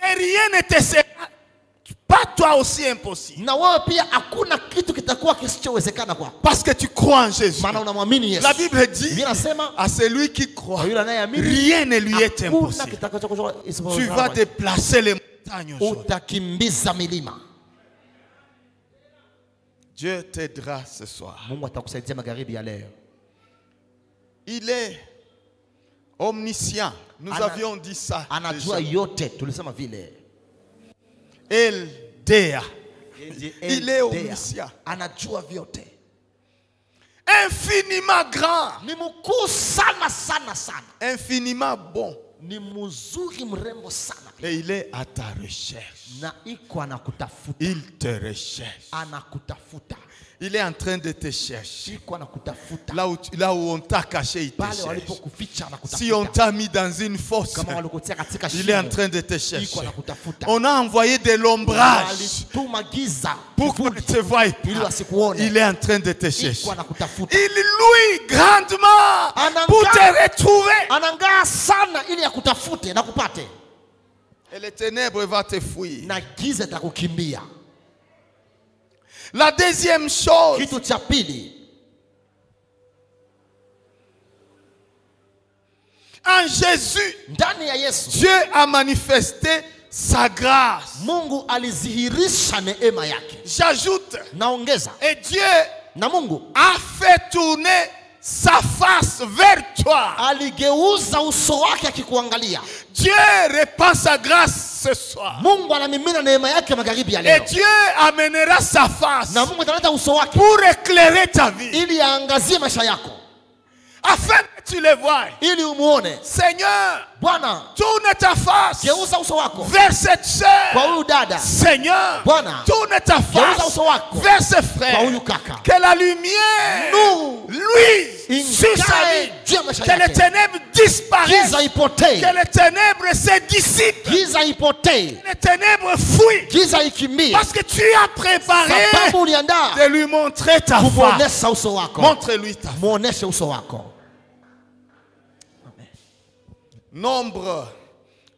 Et rien ne te sera pas toi aussi impossible. na wewe pia hakuna kitu kitakuwa kisichowezekana kwako Parce que tu crois en Jésus. maana unamwamini yesu La Bible dit Biblia inasema à celui qui croit, kwa yule anayeamini rien ne lui est impossible. Tu vas déplacer les montagnes aujourd'hui. utakimbiza milima Dieu t'aidera ce soir. mungu atakusaidia magharibi ya leo Il est omniscient. Nous Ana- avions dit ça. anajua déjà. yote tulisema vile El Dea. Ndiye Il est omniscient. anajua vyote Infiniment grand. ni mkuu sana sana sana Infiniment bon. ni mzuri mrembo sana Et il est à ta recherche. na iko anakutafuta Il te recherche. anakutafuta Il est en train de te chercher. Là où, tu- là où on t'a caché, il te cherche. Si on t'a mis dans une fosse, il est en train de te chercher. On a envoyé de l'ombrage pour qu'on ne te voie pas. Il est en train de te chercher. Il louit grandement pour te retrouver. Et les ténèbres vont te fuir. La deuxième chose, kitu cha pili. En Jésus, ndani ya yesu Dieu a manifesté sa grâce. mungu alizihirisha neema yake. J'ajoute, naongeza. et Dieu na mungu a fait tourner sa face vers toi. aligeuza uso wake akikuangalia Dieu répand sa grâce ce soir. mungu anamimina neema yake magharibi ya Et leo Dieu amènera sa face na mungu ataleta uso wake pour éclairer ta vie. ili aangazie maisha yako Afin tu le vois. ili umuone Seigneur, bwana tourne ta face geuza uso wako vers cette kwa sœur. huyu dada Seigneur, Bwana, tourne ta geuza face uso wako vers ce kwa frère. huyu kaka Que la lumière Nuru luise sur sa ingae vie. juu ya maisha Que les yake ténèbres disparaissent. giza ipotee Que les ténèbres se dissipent. giza ipotee Les ténèbres fuient. giza ikimbie Parce que tu as préparé sababu uliandaa de lui montrer ta face. kumwonyesha uso wako Montre-lui ta face. muoneshe uso wako Nombre,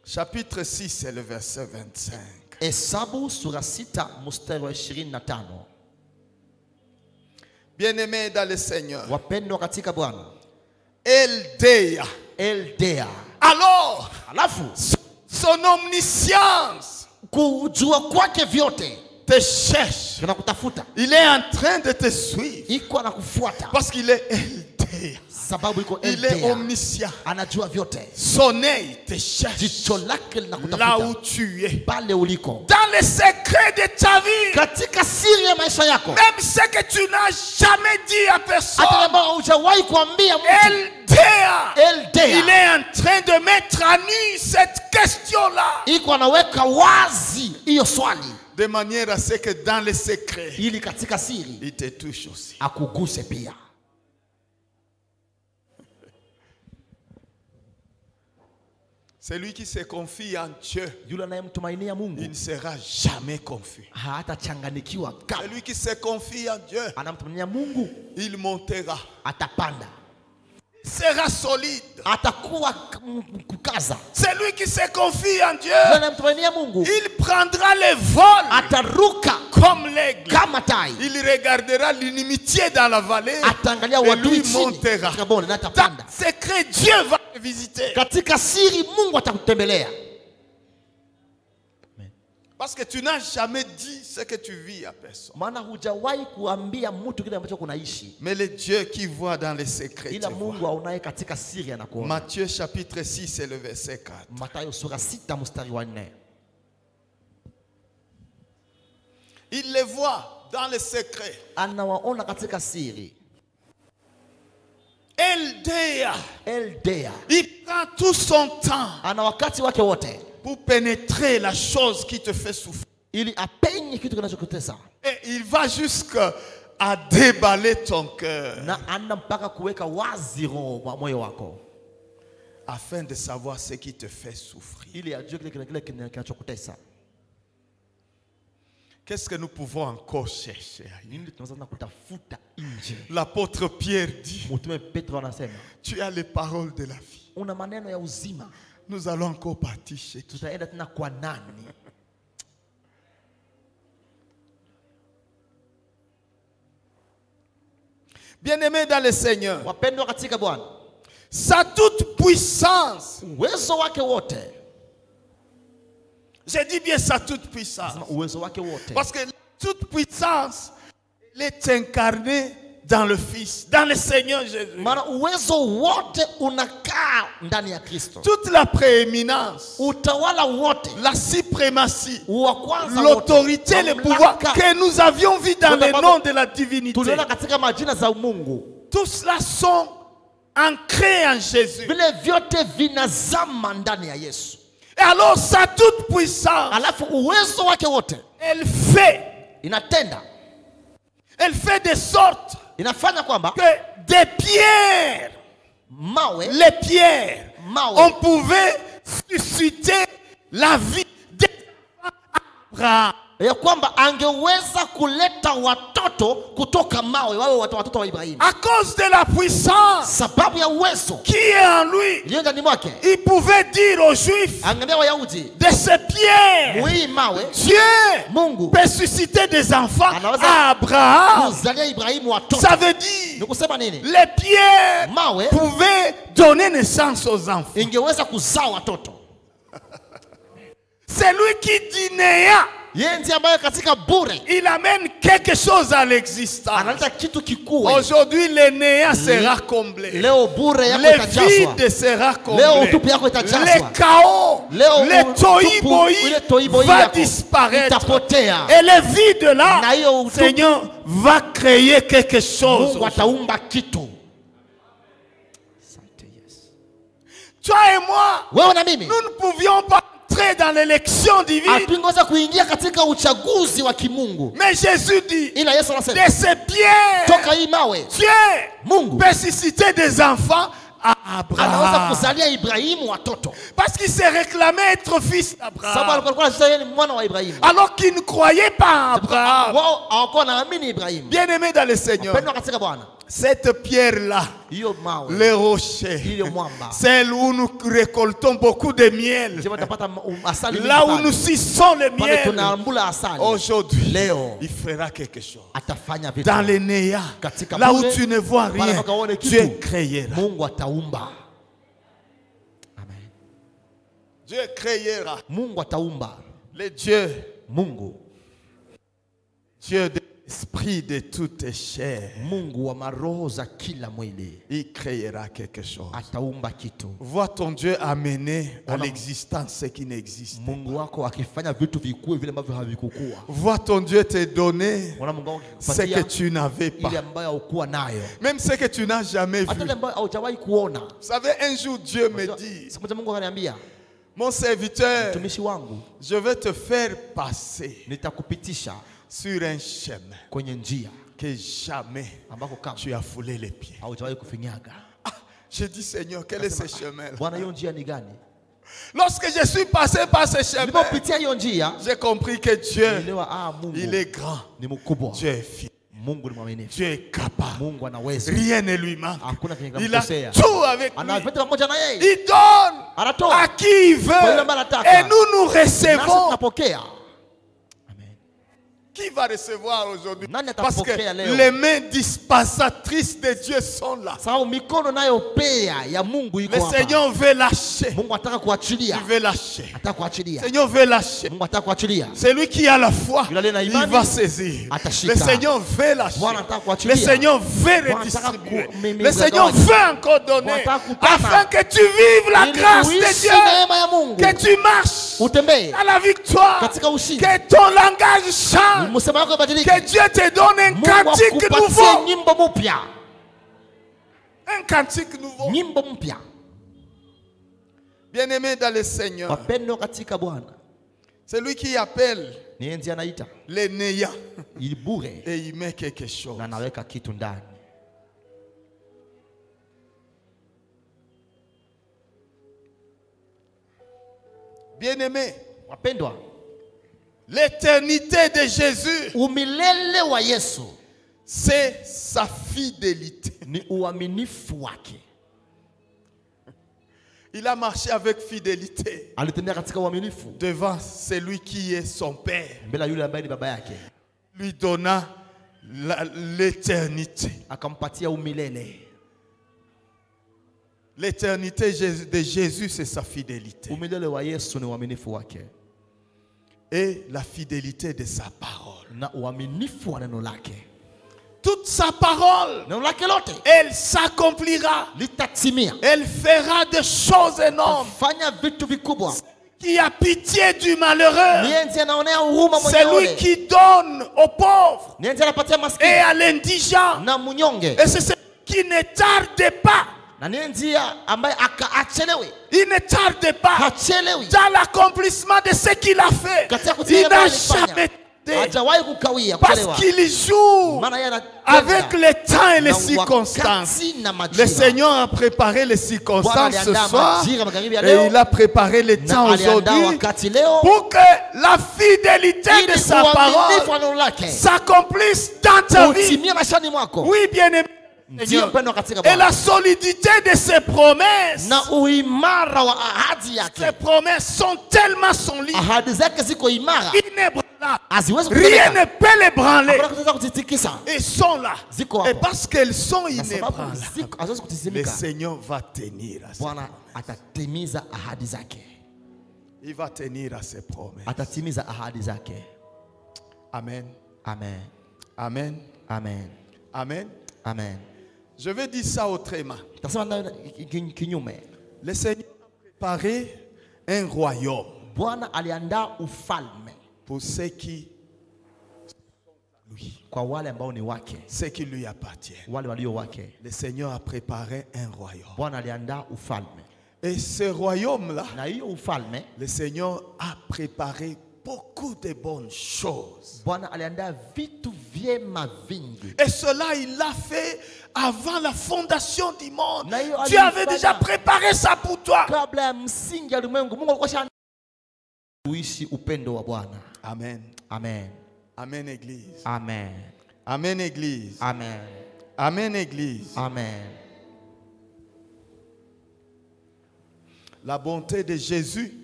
chapitre 6, et le verset 25. hesabu sura sita mstari wa ishirini na tano Bien-aimé dans le Seigneur. wapendwa katika bwana Eldea. eldea Alors, alafu son omniscience kujua kwake vyote te cherche. Il est en train de te suivre. iko anakufuata Parce qu'il est Eldea. Sababu iko Il est omniscient. anajua vyote Son œil te cherche jicho lake là où tu es. pale uliko Dans les secrets de ta vie. katika siri ya maisha yako Même ce que tu n'as jamais dit à hata personne. ambao hujawahi kuambia mtu Eldea. Il est en train de mettre à nu cette question-là. iko anaweka wazi hiyo swali De manière à ce que dans les secrets, il te touche aussi. akuguse pia Celui qui se confie en Dieu, yule anayemtumainia il ne sera jamais confus. Celui qui se confie en Dieu, anamtumainia mungu il montera. atapanda Il sera solide. atakuwa k- m- kukaza Celui qui se confie en yule Dieu, anayemtumainia mungu il prendra le vol ataruka comme l'aigle. kama tai Il regardera l'inimitié dans la vallée ataangalia et lui chini montera. katika bonde na Dans atapanda secret, Dieu va visiter. katika siri mungu atakutembelea Parce que tu n'as jamais dit ce que tu vis à personne. maana hujawahi kuambia mtu kile ambacho kunaishi Mais le Dieu qui voit dans les secrets. ila te voit. mungu aunaye katika siri anakuona Matthieu chapitre 6 et le verset 4. matayo sura sita mstari wa nne Il les voit dans les secrets. anawaona katika siri Eldea, eldea. Il prend tout son temps ana wakati wake wote. pour pénétrer la chose qui te fait souffrir. ili apenye kitu kinachokutesa. Et il va jusqu'à à déballer ton cœur. Na ana mpaka kuweka wazi moyo wako. Afin de savoir ce qui te fait souffrir. ili ajue kile kile kile kina- kinachokutesa Qu'est-ce que nous pouvons encore chercher? L'apôtre Pierre dit, tu as les paroles de la vie. Nous allons encore partir chez qui? Bien-aimé dans le Seigneur, sa toute puissance, je dis bien sa toute puissance, Nasema uwezo wake wote. Parce que toute puissance, elle est incarnée dans le Fils, dans le Seigneur Jésus. Toute la prééminence, la suprématie, l'autorité, le pouvoir que nous avions vu dans le nom de la divinité, tout cela sont ancrés en Jésus. Et alors sa toute puissance, alafu uwezo wake wote elle fait, inatenda. elle fait de sorte inafanya kwamba que des pierres, mawe les pierres, mawe on pouvait susciter la vie d'Abraham. ya kwamba angeweza kuleta watoto kutoka mawe wawe wat- watoto wa ibrahimu. À cause de la puissance sababu ya uwezo qui est en lui, iliyo ndani mwake. Il pouvait dire aux Juifs wayahudi. de ces pierres, mawe. Dieu mungu peut susciter des enfants à Abraham. kuzalia ibrahimu watoto. Ça veut ni dire kusema nini? les pierres mawe pouvaient donner naissance aux enfants. ingeweza kuzaa watoto C'est lui qui dit Néa, yeye ndiye ambaye katika bure il amène quelque chose à l'existence. Aujourd'hui, le néant sera comblé. Le vide sera comblé. Le chaos, le tohi-bohi va disparaître. Et le vide là, Seigneur va créer quelque chose. Toi et moi, nous ne pouvions pas entrer dans l'élection divine. hatungeweza kuingia katika uchaguzi wa kimungu Mais Jésus dit, ila yesu de anasema ces pierres, toka hii mawe Dieu mungu peut susciter des enfants à anaweza Abraham. kuzalia ibrahimu watoto Parce qu'il s'est réclamé être fils d'Abraham. alikuwa alikuwa anasema yeye ni mwana wa ibrahimu Alors qu'il ne croyait pas en Abraham. wao hawakuwa wanaamini ibrahimu Bien-aimé dans le Seigneur, pendwa katika bwana cette pierre-là, le rocher, celle où nous récoltons beaucoup de miel, là où nous suçons le miel, aujourd'hui, il fera quelque chose. Dans les Katika là où tu ne vois rien, Dieu créera. Amen. Dieu créera. mungu ataumba. Le Dieu, mungu. Dieu de l'esprit de toute chair, mungu wa maroho za kila mwili. Il créera quelque chose. ataumba kitu. Vois ton Dieu amener à l'existence ce qui n'existe. mungu wako akifanya vitu vikue vile ambavyo havikukua Vois ton Dieu te donner ce que tu n'avais pas. ile ambayo haukuwa nayo. Même ce que tu n'as jamais hata vu. ile ambayo haujawahi kuona. Vous savez, un jour Dieu me dit, siku moja mungu akaniambia mon serviteur, je vais te faire passer. nitakupitisha sur un chemin kwenye njia que jamais tu as foulé les pieds. Ah, j'ai dit, Seigneur, quel est ce chemin Lorsque je suis passé par ce chemin, j'ai compris que Dieu, ah, il est grand. Dieu est mwaminifu Dieu est capable. Rien ne lui manque. Il a tout avec lui. Il donne à qui il veut. Et nous, nous recevons. Qui va recevoir aujourd'hui? Parce que les mains dispensatrices de Dieu sont là. Le Seigneur veut lâcher. Il veut lâcher. Le Seigneur veut lâcher. Celui qui a la foi, il va saisir. Le Seigneur veut lâcher. Le Seigneur veut redistribuer. Le Seigneur veut encore donner afin que tu vives la grâce de Dieu. Que tu marches à la victoire. Que ton langage change. Msemo wako ubadilike. Que Dieu te donne un cantique nouveau. nyimbo mpya. Un cantique nouveau. nyimbo mpya. Bien-aimé dans le Seigneur, wapendwa katika bwana. Celui qui appelle ni enzi anaita. les néants. Ili bure et il met quelque chose. na anaweka kitu ndani. Bien-aimé, wapendwa l'éternité de Jésus, umilele wa yesu. C'est sa fidélité. ni uaminifu wake. Il a marché avec fidélité. Devant celui qui est son Père, lui donnant la- l'éternité. L'éternité de Jésus, c'est sa fidélité. Et la fidélité de sa parole. na uaminifu wa neno lake Toute sa parole, neno lake lote elle s'accomplira. litatimia Elle fera des choses énormes. fanya vitu vikubwa Qui a pitié du malheureux. C'est lui qui donne aux pauvres et à l'indigent. Et c'est celui qui ne tarde pas. Na nienzi ambaye aka- achelewe. Il ne tarde pas hachelewi. Dans l'accomplissement de ce qu'il a fait. Il n'a jamais hajawahi kukawia Parce qu'il joue avec le temps et les circonstances. Le Seigneur a préparé les circonstances ce soir et il a préparé le temps aujourd'hui pour que la fidélité de sa parole s'accomplisse dans ta vie. Oui, bien-aimé. ndio Katika Et la solidité de ses promesses. yake promesses sont tellement solides, Rien ne peut les branler. Ils sont là. Et parce qu'elles sont inébranlables, le Seigneur va tenir à ses zake Il va tenir à ses promesses. Amen. Amen. Amen. Amen. Amen. Je vais dire ça autrement. Le Seigneur a préparé un royaume pour ceux qui, lui, ceux qui lui appartiennent. Le Seigneur a préparé un royaume. Et ce royaume-là, le Seigneur a préparé beaucoup de bonnes choses. Et cela, il l'a fait avant la fondation du monde. Dieu avait déjà préparé ça pour toi. Amen. Amen. Amen, Église. Amen. Amen, Église. Amen. Amen, Église. Amen. La bonté de Jésus,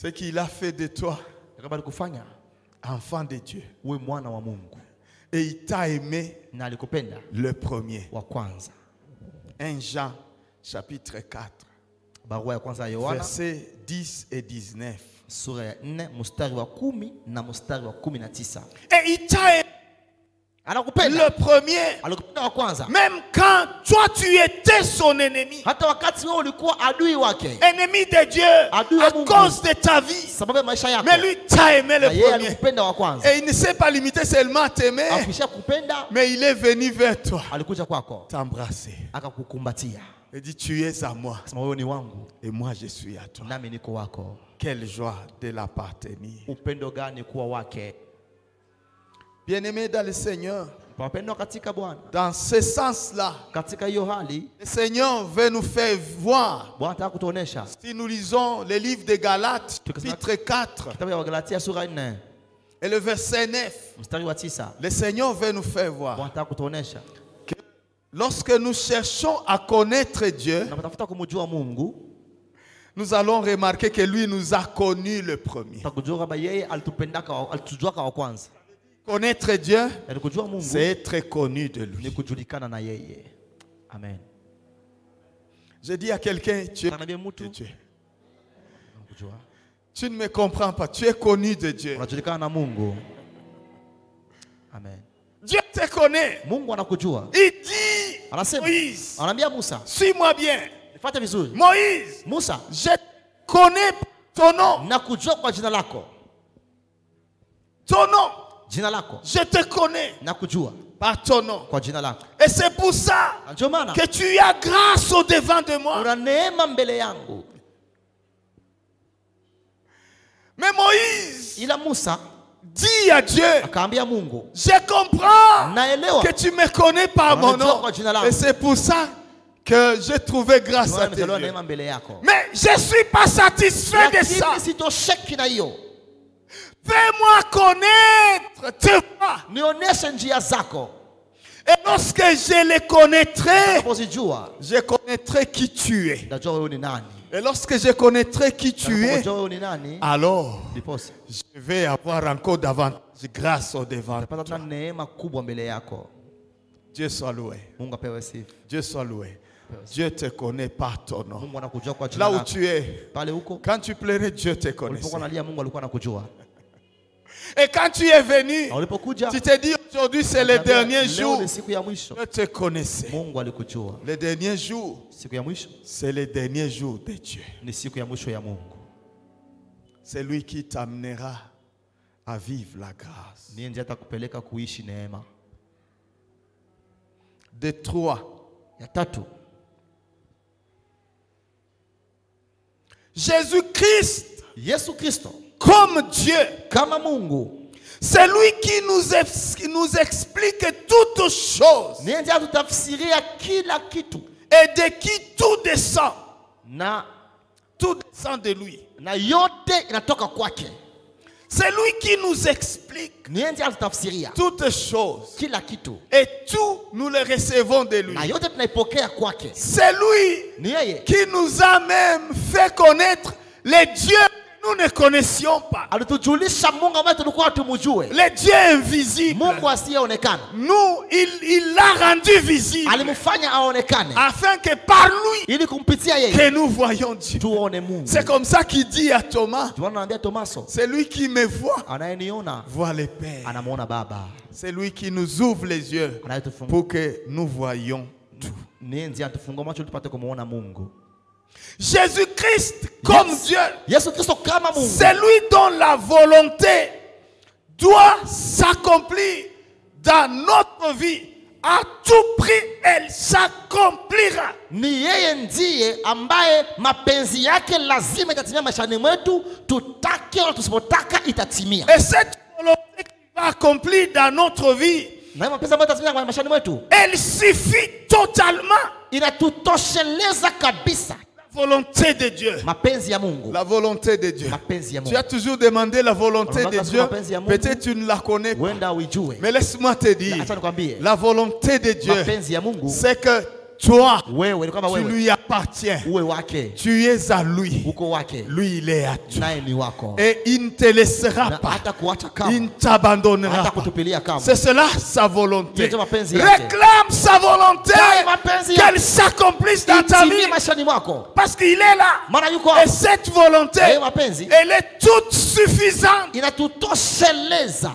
ce qu'il a fait de toi, enfant de Dieu. Et il t'a aimé le premier. wa kwanza. 1 Jean, chapitre 4, Barua ya kwanza ya Yohana versets 10 et 19. sura ya 4 mstari wa kumi na mstari wa kumi na tisa. Et il t'a aimé le premier, même quand toi tu étais son ennemi. Ennemi de Dieu à cause de ta vie. Mais lui t'a aimé le premier. Et il ne s'est pas limité seulement à t'aimer, mais il est venu vers toi, t'embrasser. Il dit, tu es à moi. Et moi je suis à toi. Quelle joie de l'appartenir. Bien-aimé dans le Seigneur, dans ce sens-là, le Seigneur veut nous faire voir. Si nous lisons le livre de Galates, chapitre 4, kitabu ya Wagalatia sura 4 et le verset 9, mstari wa tisa. le Seigneur veut nous faire voir. Que lorsque nous cherchons à connaître Dieu, nous allons remarquer que lui nous a connus le premier. Connaître Dieu, c'est être connu de lui. Amen. Je dis à quelqu'un, tu es de Dieu. Tu ne me comprends pas, tu es connu de Dieu. Amen. Dieu te connaît. Il dit, Moïse, suis-moi bien. Moïse, Musa, je connais ton nom. Ton nom, Jina lako je te connais nakujua par ton nom. kwa jina lako. Et c'est pour ça maana que tu as grâce au devant de moi. una neema mbele yangu. Mais Moïse Ila Musa dit à Dieu, akaambia Mungu, je comprends naelewa que tu me connais par mon nom. Et c'est pour ça que j'ai trouvé grâce à tes yeux. yako. Mais je ne suis pas satisfait de ça. Lakini sitosheki na hiyo, Fais-moi connaître tes voies. nionyeshe njia zako. Et lorsque je les connaîtrai, je connaîtrai qui tu es. Et lorsque je connaîtrai qui tu es, alors je vais avoir encore davantage grâce au devant. Dieu soit loué. Dieu soit loué. Dieu te connaît par ton nom. Là où tu es, quand tu plairais, Dieu te connaissait. Et quand tu es venu, tu te dis aujourd'hui c'est le dernier jour. Dieu te alikujua. Le dernier jour, c'est le dernier jour de Dieu. C'est lui qui t'amènera à vivre la grâce. De trois, Jésus-Christ. Yesu Kristo comme Dieu, kama Mungu. C'est lui qui nous, ex- qui nous explique toutes choses. Et de qui tout descend. na Tout descend de lui. na yote inatoka kwake. C'est lui qui nous explique toutes choses. Et tout nous le recevons de lui. C'est lui qui nous a même fait connaître les dieux nous ne connaissions pas. alitujulisha mungu ambaye tulikuwa tumujue Le Dieu invisible. mungu asiyeonekana Nous, il il l'a rendu visible. alimfanya aonekane Afin que par lui, ili kumpitia yeye que nous voyons Dieu. tuone mungu C'est comme ça qu'il dit à Thomas, tomaso c'est lui qui me voit, anayeniona voit le Père. baba C'est lui qui nous ouvre les yeux pour que nous voyions tout. macho tupate mungu Jésus-Christ comme Yes. Dieu, c'est lui dont la volonté doit s'accomplir dans notre vie. À tout prix, elle s'accomplira. ni yeye ndiye ambaye mapenzi yake lazima itatimia maishani mwetu tutake wala tusipotaka itatimia Et cette volonté qui va accomplir dans notre vie, elle suffit totalement inatutosheleza kabisa volonté de Dieu. La volonté de Dieu. Tu as toujours demandé la volonté de Dieu. Peut-être tu ne la connais pas. Mais laisse-moi te dire, la volonté de Dieu, c'est que toi, kwamba tu lui appartiens. Tu es à lui. Lui, il est à toi. Et il ne te laissera pas. Il ne t'abandonnera pas. C'est cela sa volonté. Réclame sa volonté. Qu'elle s'accomplisse dans ta vie. Parce qu'il est là. Et cette volonté, mapenzi. elle est toute suffisante.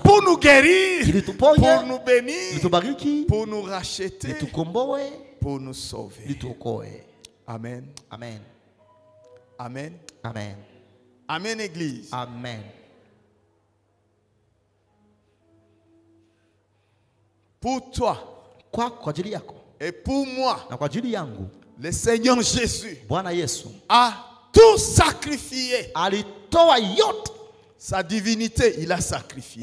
Pour nous guérir, pour nous bénir, pour nous racheter, pour nous sauver. Amen. amen Amen. amen Amen, Église. amen Pour toi yako et pour moi, le Seigneur Jésus a tout sacrifié. Sa divinité, il a sacrifié.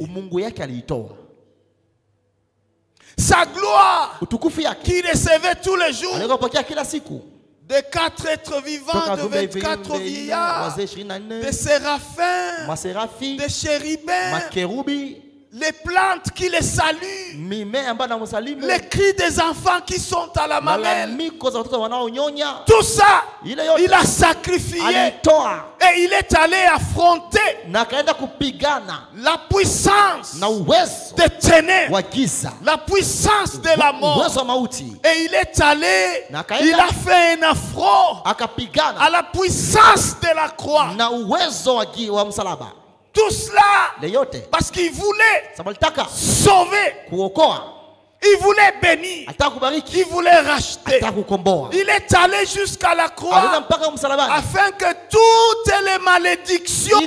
Sa gloire, qu'il recevait tous les jours de quatre êtres vivants, de viumbe 24 viumbe vieillards, de séraphins, de chérubins, les plantes qui les saluent, les cris des enfants qui sont à la mamelle. Tout ça, il a sacrifié. Et il est allé affronter la puissance des ténèbres, la puissance de la mort. Et il est allé, il a fait un affront à la puissance de la croix. Tout cela parce qu'il voulait sauver, il voulait bénir, il voulait racheter. Il est allé jusqu'à la croix afin que toutes les malédictions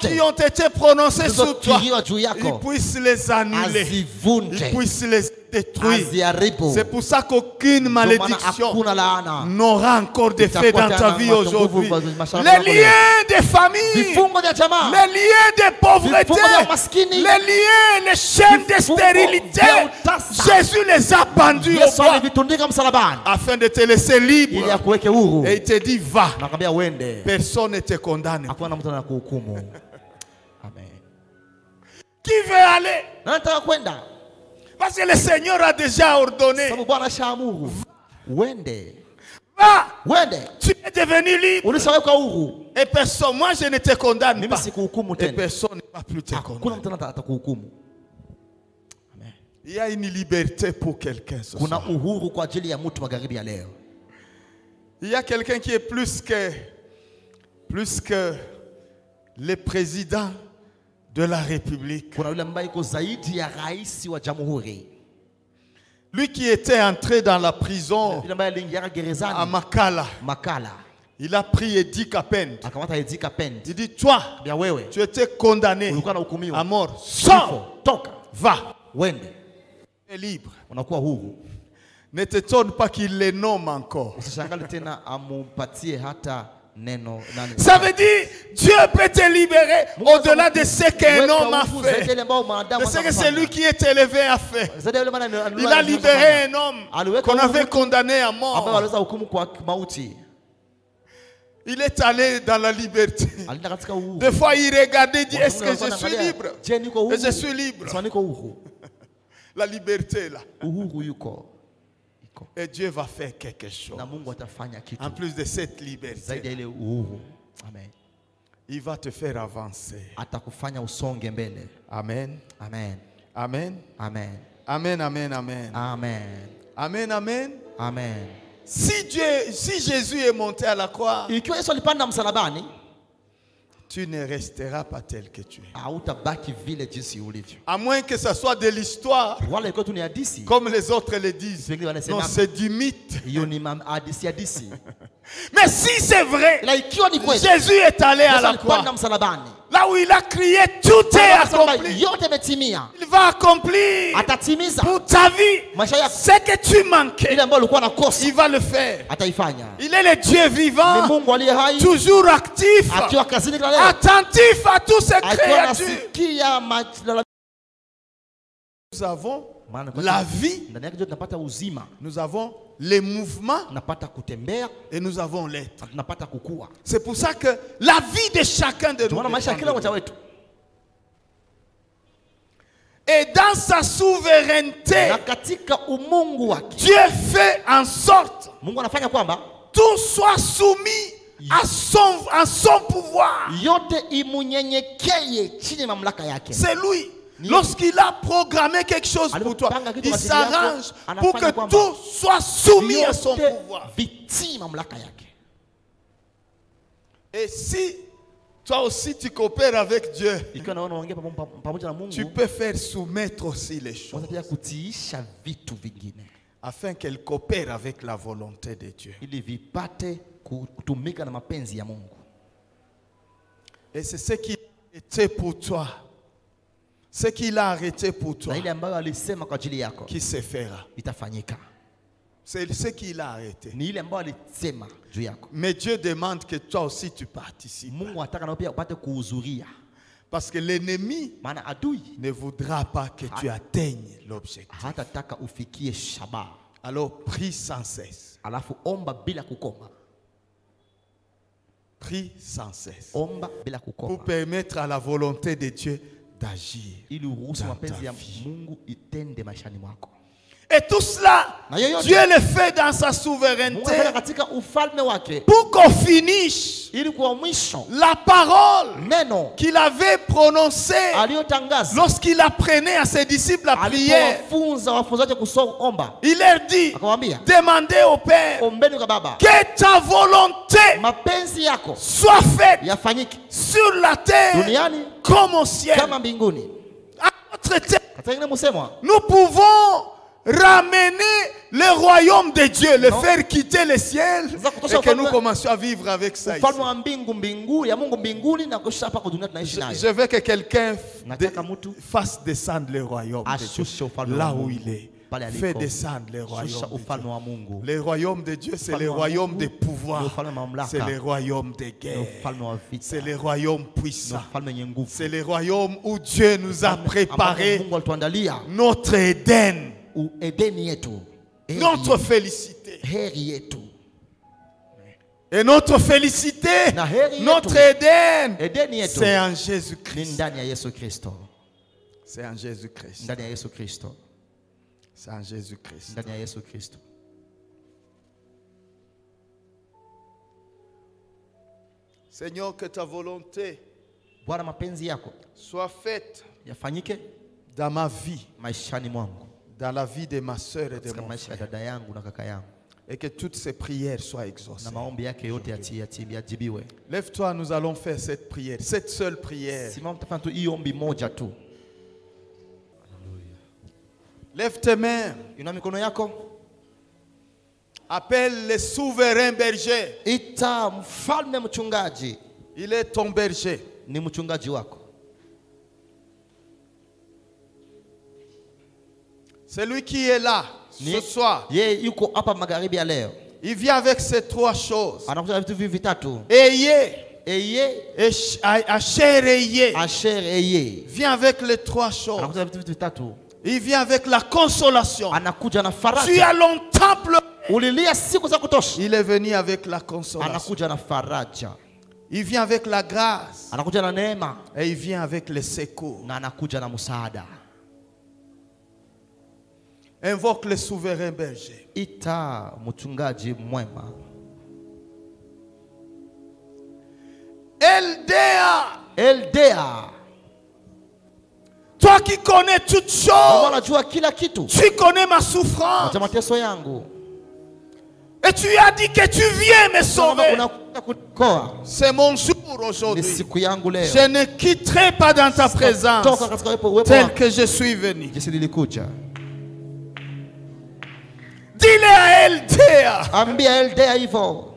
qui ont été prononcées sur toi, il puisse les annuler, il puisse les C'est pour ça qu'aucune malédiction n'aura encore d'effet dans ta vie aujourd'hui. Les liens de famille, vifungo vya jamaa. les liens de pauvreté, Vifungo vya umaskini. les liens, les chaînes de stérilité. Jésus les a pendus au bois afin de te laisser libre. Et il te dit, va, personne ne te condamne. amen. Qui veut aller? Parce que le Seigneur a déjà ordonné. Va, tu es devenu libre. Et personne, moi je ne te condamne pas. Et personne ne va plus te hakuna condamner. Il y a une liberté pour quelqu'un ce soir. Il y a quelqu'un qui est plus que, plus que le président de la République. Lui qui était entré dans la prison à Makala, makala. Il a pris edika pendi Il dit, toi, tu étais condamné à mort. Sors, va, wende tu es libre. Ne t'étonne pas qu'il les nomme encore. Neno Ça veut dire, Dieu peut te libérer au-delà de ce qu'un homme a fait. De ce que anafanya. c'est lui qui est élevé maana anu- Il a libéré un homme qu'on avait condamné à mort. Il est allé dans la liberté. Des fois, il regardait, il dit, est-ce que je suis libre? Et je suis libre. La liberté, là. Et Dieu va faire quelque chose. En plus de cette liberté. amen il va te faire avancer. Amen. amen Amen. amen Amen, amen, amen. amen Amen, amen. amen Si Dieu, si Jésus est monté à la croix, ikiwa yesu alipanda msalabani tu ne resteras pas tel que tu es. À moins que ce soit de l'histoire, comme les autres le disent. Non, c'est du mythe. hadisi Mais si c'est vrai, Jésus est allé à la croix. Là où il a crié, tout est accompli. Il va accomplir. Pour ta vie. Ce que tu manquais. Il va le faire. Il est le Dieu vivant, toujours actif, leo attentif à ces akiwa créatures. Nous avons la vie, nous avons les mouvements et nous avons l'être. C'est pour ça que la vie de chacun de nous Et dans sa souveraineté, Dieu fait en sorte kwamba tout soit soumis à son, à son pouvoir. C'est lui. Lorsqu'il a programmé quelque chose pour toi, il s'arrange pour que tout soit soumis à son pouvoir. Et si toi aussi tu coopères avec Dieu, tu peux faire soumettre aussi les choses afin qu'elles coopèrent avec la volonté de Dieu. Et c'est ce a arrêté pour toi. Ce qu'il a arrêté pour toi qui se fera. C'est ce qu'il a arrêté. Mais Dieu demande que toi aussi tu participes. Parce que l'ennemi ne voudra pas que tu atteignes l'objectif. Alors prie sans cesse. Prie sans cesse. Pour permettre à la volonté de Dieu d'agir. ili uruhusu mapenzi ya mungu itende maishani mwako Et tout cela. Dieu le fait dans sa souveraineté. Pour qu'on finisse la parole qu'il avait prononcée lorsqu'il apprenait à ses disciples wafunzaji kuomba Il leur dit, demandez au Père que ta volonté soit faite sur la terre comme au ciel. À notre terre, nous pouvons ramener le royaume de Dieu, le faire quitter le ciel et que nous commencions à vivre avec ça. ici. Je, veux que quelqu'un fasse descendre le royaume de Dieu là où il est. aliko descendre le royaume de Dieu. Le royaume de Dieu, c'est le royaume des pouvoirs. C'est le royaume des guerres. C'est le royaume puissant. C'est le royaume où Dieu nous a préparé notre Éden, notre félicité. Et notre félicité, notre. Éden, c'est en Jésus-Christ. C'est en Jésus-Christ. C'est en Jésus-Christ. Seigneur, que ta volonté soit faite dans ma vie, dans la vie de ma soeur et de mon frère, et que toutes ces prières soient exaucées. Lève-toi, nous allons faire cette prière, cette seule prière. Lève tes mains, appelle le souverain berger. Il est ton berger. ni mchungaji wako Celui qui est là ce soir, il vient avec ces trois choses. Ayez, ayez. Viens avec les trois choses. Il vient avec la consolation. Tu as longtemps pleuré. Il est venu avec la consolation. Il vient avec la grâce. Et il vient avec le secours. Invoque le souverain berger. ita mchungaji mwema Eldez Eldea, Toi qui connais toutes choses, tu connais ma souffrance. Et tu as dit que tu viens me sauver. C'est mon jour aujourd'hui. Je ne quitterai pas dans ta présence tel que je suis venu. Dis-le à Eldea, Ambia Eldea hivyo,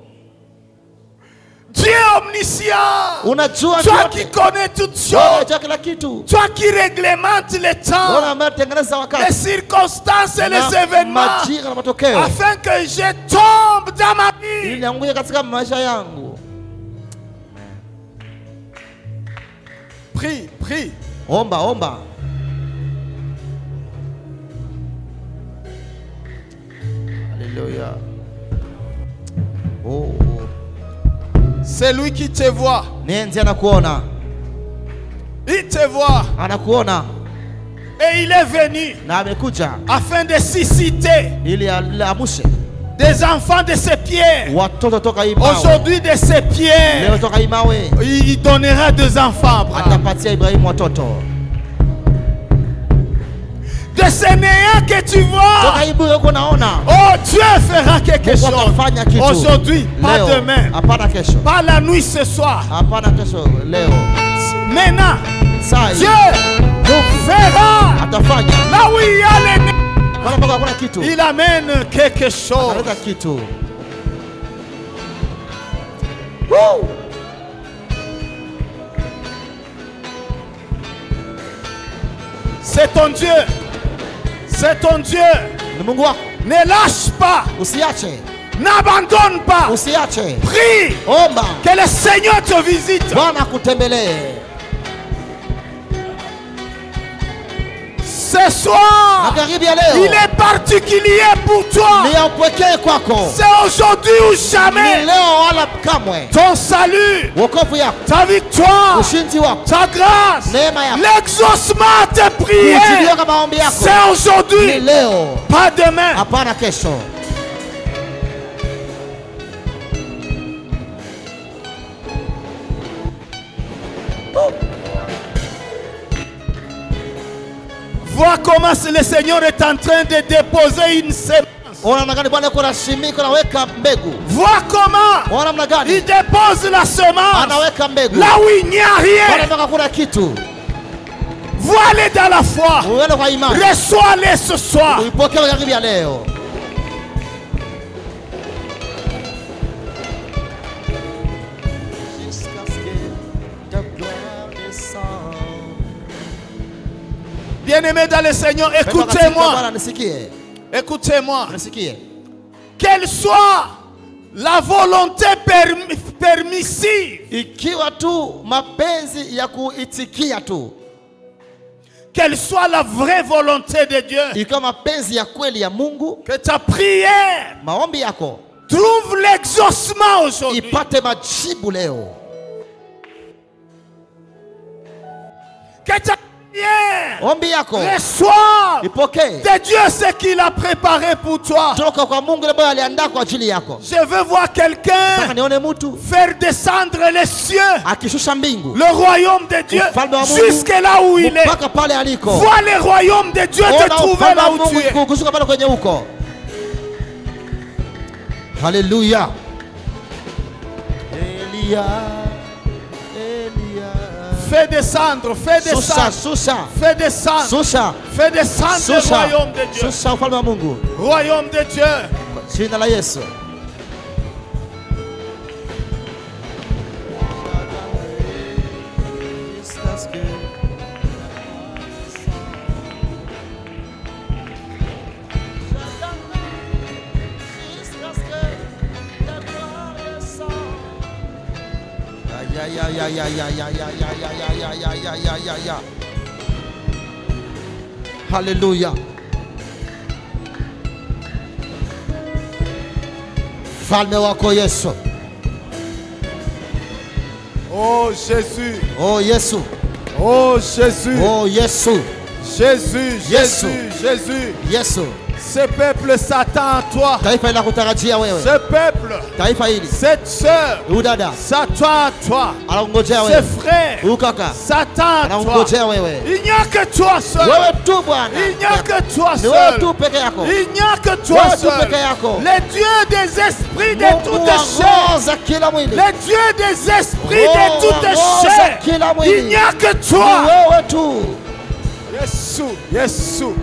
Dieu omniscient, unajua toi qui connais toutes Wewe choses, kila kitu, toi qui réglementes le temps, unatengeneza les circonstances et les événements, majira na matokeo, afin que je tombe dans ma vie. ili nianguke katika maisha yangu. Prie, prie. Omba, omba. Alléluia. Oh, C'est lui qui te voit. Nenzi anakuona, Il te voit. anakuona Et il est venu na amekuja afin de susciter ili des enfants de ses pierres. watoto toka. Aujourd'hui, de ses pierres, Leo toka il donnera des enfants. à Abraham. atapatia Ibrahimu watoto de ces néant que tu vois. Oh, Dieu fera quelque chose. Aujourd'hui, pas demain. Pas la nuit ce soir. Maintenant, Dieu fera là où il y a les néants. Il amène quelque chose. C'est ton Dieu. C'est ton Dieu. Ne lâche pas. N'abandonne pas. Prie omba que le Seigneur te visite. Ce soir, il est particulier pour toi. C'est aujourd'hui ou jamais. Ton salut, ta victoire, ta grâce, l'exaucement à tes prières. C'est aujourd'hui, pas demain. Vois comment le Seigneur est en train de déposer une semence. Ona namna gani Bwana yuko anashimika, anaweka mbegu. Vois comment Ona namna gani il dépose la semence anaweka mbegu là où il n'y a Bwana rien. mpaka kuna kitu. Vois-les dans la foi. Uende kwa imani, Reçois-les ce soir. uipokee leo. Bien-aimés dans le Seigneur, écoutez-moi. Écoutez-moi. Quelle soit la volonté permi- permissive, Ikiwa tu mapenzi ya kuitikia tu, quelle soit la vraie volonté de Dieu, ikiwa mapenzi ya kweli ya Mungu, que ta prière maombi yako. trouve l'exaucement aujourd'hui. ipate majibu leo, Que ta prière ombi yako reçoive ipokee de Dieu ce qu'il a préparé pour toi. toka kwa Mungu ile ambayo aliandaa kwa ajili yako. Je veux voir quelqu'un Nataka nione mtu faire descendre les cieux, akishusha mbingu le royaume de Dieu, jusque là où il est. mpaka pale aliko. Vois le royaume de Dieu te trouver là où tu es. kushuka pale kwenye huko. Haleluya. Elia, Elia. Fais descendre, fais descendre, susha, fais descendre, susha, fais descendre le royaume de Dieu. susha ufalme wa Mungu Royaume de Dieu. kwa jina la Yesu. Ya. Haleluya. Falme wako Yesu. Oh Jésus, Oh Yesu. oh Jésus, Oh Yesu. Jésus, Yesu. Jésus, Jésus. Ce peuple s'attend à toi. Ce peuple, cette sœur, s'attend à toi. Ce frère s'attend à toi. Il n'y a que toi seul. Il n'y a que toi seul. Il n'y a que toi seul. peke yako. Le Dieu des esprits de Mungu toute wa chair. roho za kila mwili Le Dieu des esprits de Roho toute wa roho za chair. kila Il n'y a que toi. Yesu, Yesu,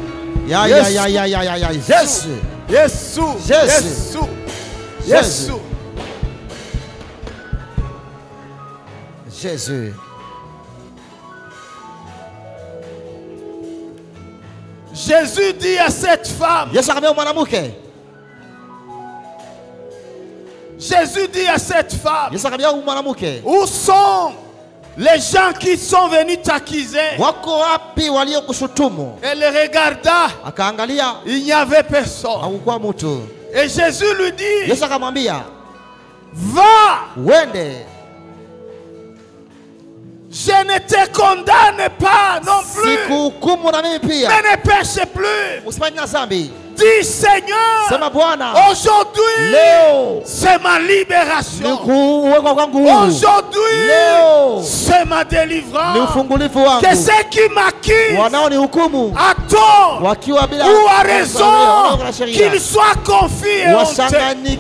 ya ya ya ya ya ya ya Yesu. Yesu, Yesu. Yesu. Jésus. Jésus dit à cette femme, Jésus dit à cette femme, où sont les gens qui sont venus t'accuser wako wapi waliokushutumu Elle regarda, akaangalia. il n'y avait personne. hakukuwa mtu Et Jésus lui dit, Yesu akamwambia va, uende. Je ne te condamne pas non plus, sikuhukumu na mimi pia. Mais ne pêche plus. usifanye na dhambi Dis Seigneur, aujourd'hui, c'est ma libération. Aujourd'hui, c'est ma délivrance. Que ceux qui wanaonihukumu à tort ou à raison, qu'ils soient confiés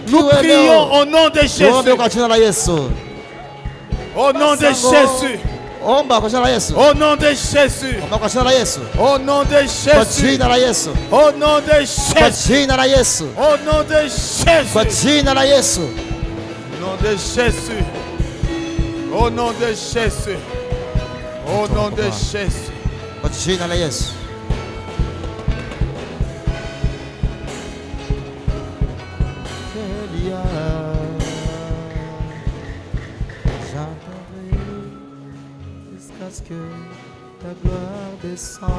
Nous prions au nom de Jésus. Au nom de. Jésus. Omba kwa jina la Yesu Au nom de Jésus. omba kwa jina la Yesu Au nom de kwa Jésus. jina la Yesu Au nom de kwa Jésus. jina la Yesu Au nom de kwa Jésus. jina la Yesu Au nom de Jésus. Au nom de Jésus. Au nom de Jésus. kwa jina la Yesu Elia, jusqu'à ce que ta gloire descende.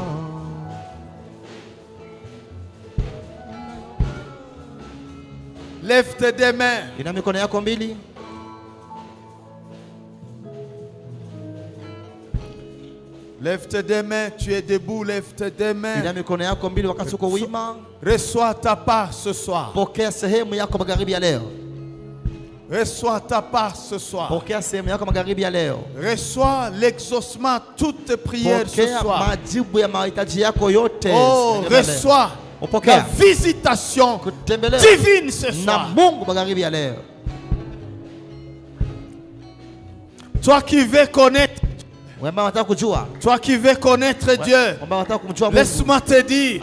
Lève tes deux mains. Ina mikono yako mbili, Lève tes deux mains. Tu es debout. Lève tes deux ina mains. mikono yako mbili wakati uko wima. Reçois ta part ce soir. Pokea sehemu yako magharibi ya leo. Reçois ta part ce soir. Reçois l'exaucement, toutes tes prières ce soir. Oh, reçois Upokea. la visitation divine ce soir. Toi qui veux connaître, kujua, toi qui veux connaître Dieu, Mungu, laisse-moi te dire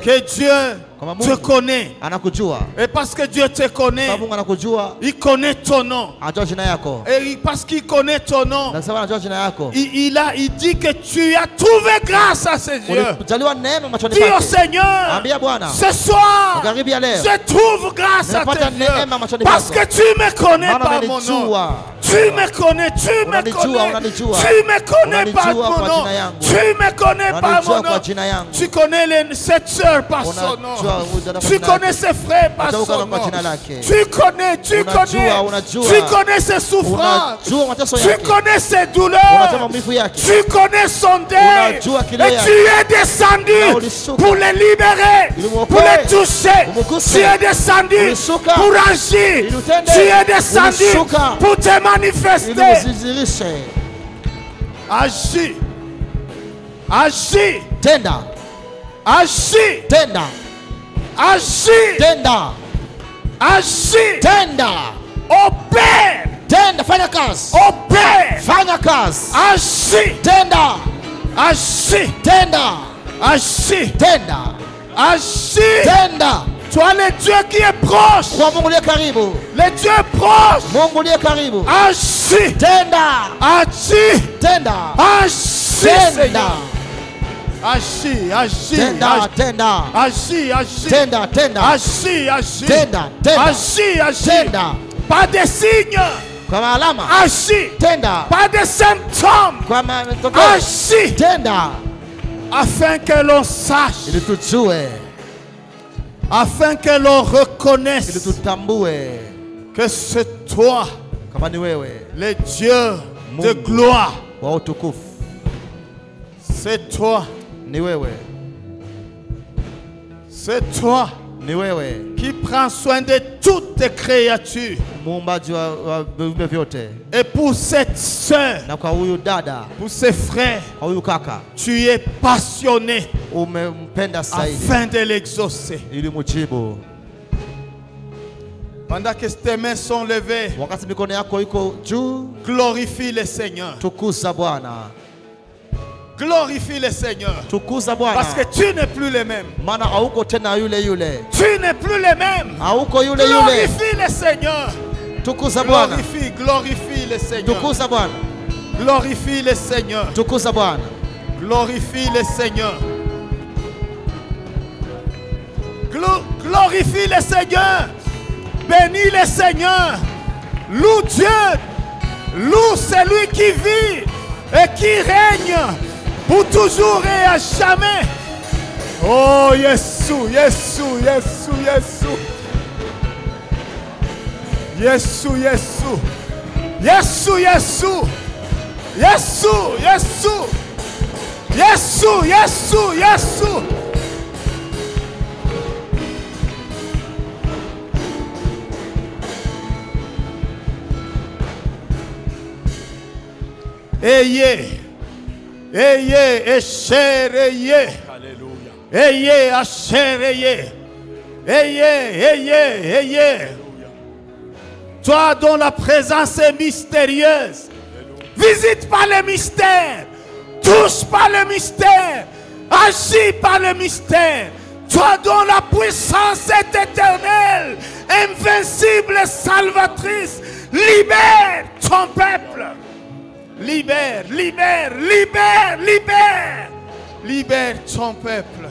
que Dieu Kama te Mungu. connaît. anakujua. Et parce que Dieu te connaît, Sababu Mungu anakujua, il connaît ton nom. anajua jina yako. Et parce qu'il connaît ton nom, Na sababu anajua jina yako, il, il a, il dit que tu as trouvé grâce à ses yeux. ulijaliwa neema machoni Dis au. Seigneur, Ambia Bwana, ce soir, magharibi ya leo, je trouve grâce à tes yeux. Parce que tu me connais par mon nom. Tu me connais, tu me connais, tu me connais par mon nom, tu me connais par mon nom, tu connais les- cette sœur par son nom, tu connais ses frères par son nom, tu connais, tu connais, tu connais ses souffrances, tu connais ses douleurs, tu connais son deuil, et tu es descendu pour les libérer, pour les toucher, tu es descendu pour agir, tu es descendu pour te manifester. Agis, agis, Tenda, agis, tenda, agis, tenda, agis, tenda, opère, tenda, fanya kazi, opère, fanya kazi, agis, tenda, agis, tenda, agis, tenda, agis. tenda. Toi le Dieu qui est proche, Kwa Mungu uliye karibu, le Dieu proche, Mungu uliye karibu, agis, tenda, agis, tenda, agis, tenda. Agis, agis, tenda, tenda, agis, agis, tenda, tenda, agis, agis, tenda, tenda, agis, agis, tenda, pas de signes, kwa alama, agis, tenda, pas de symptômes, kwa matokeo, agis, tenda, afin que l'on sache, ili tujue, afin que l'on ili reconnaisse tutambue. Que c'est toi, kama ni wewe. Le Dieu de gloire, wa utukufu, c'est toi, ni wewe, C'est toi ni wewe. qui prends soin de toutes tes créatures. muumbaji wa, wa viumbe vyote. Et pour cette sœur, na kwa huyu dada. pour ses frères, kwa huyu kaka. tu es passionné umempenda zaidi. afin de l'exaucer. ili mujibu. Pendant que tes mains sont levées, wakati mikono yako iko juu glorifie le Seigneur. tukuza bwana Glorifie le Seigneur. Parce que tu n'es plus le même. Tu n'es plus le même. Glorifie le Seigneur. Glorifie, glorifie le Seigneur. Glorifie le Seigneur. Glorifie le Seigneur. Glo- glorifie le Seigneur. Bénis le Seigneur. Loue Dieu. Loue celui qui vit et qui règne pour toujours et à jamais. Oh, Jésus, Jésus, Jésus, Jésus. Jésus, Jésus. Jésus, Jésus. Jésus, Jésus. Yesu, Yesu, Yesu. Ayez, ayez, et cher, ayez. Alléluia. Ayez, à cher, ayez. Ayez, ayez, ayez. Toi dont la présence est mystérieuse. Visite par le mystère. Touche par le mystère. Agis par le mystère. Toi dont la puissance est éternelle, invincible, salvatrice, libère ton peuple. Libère, libère, libère, libère. Libère ton peuple.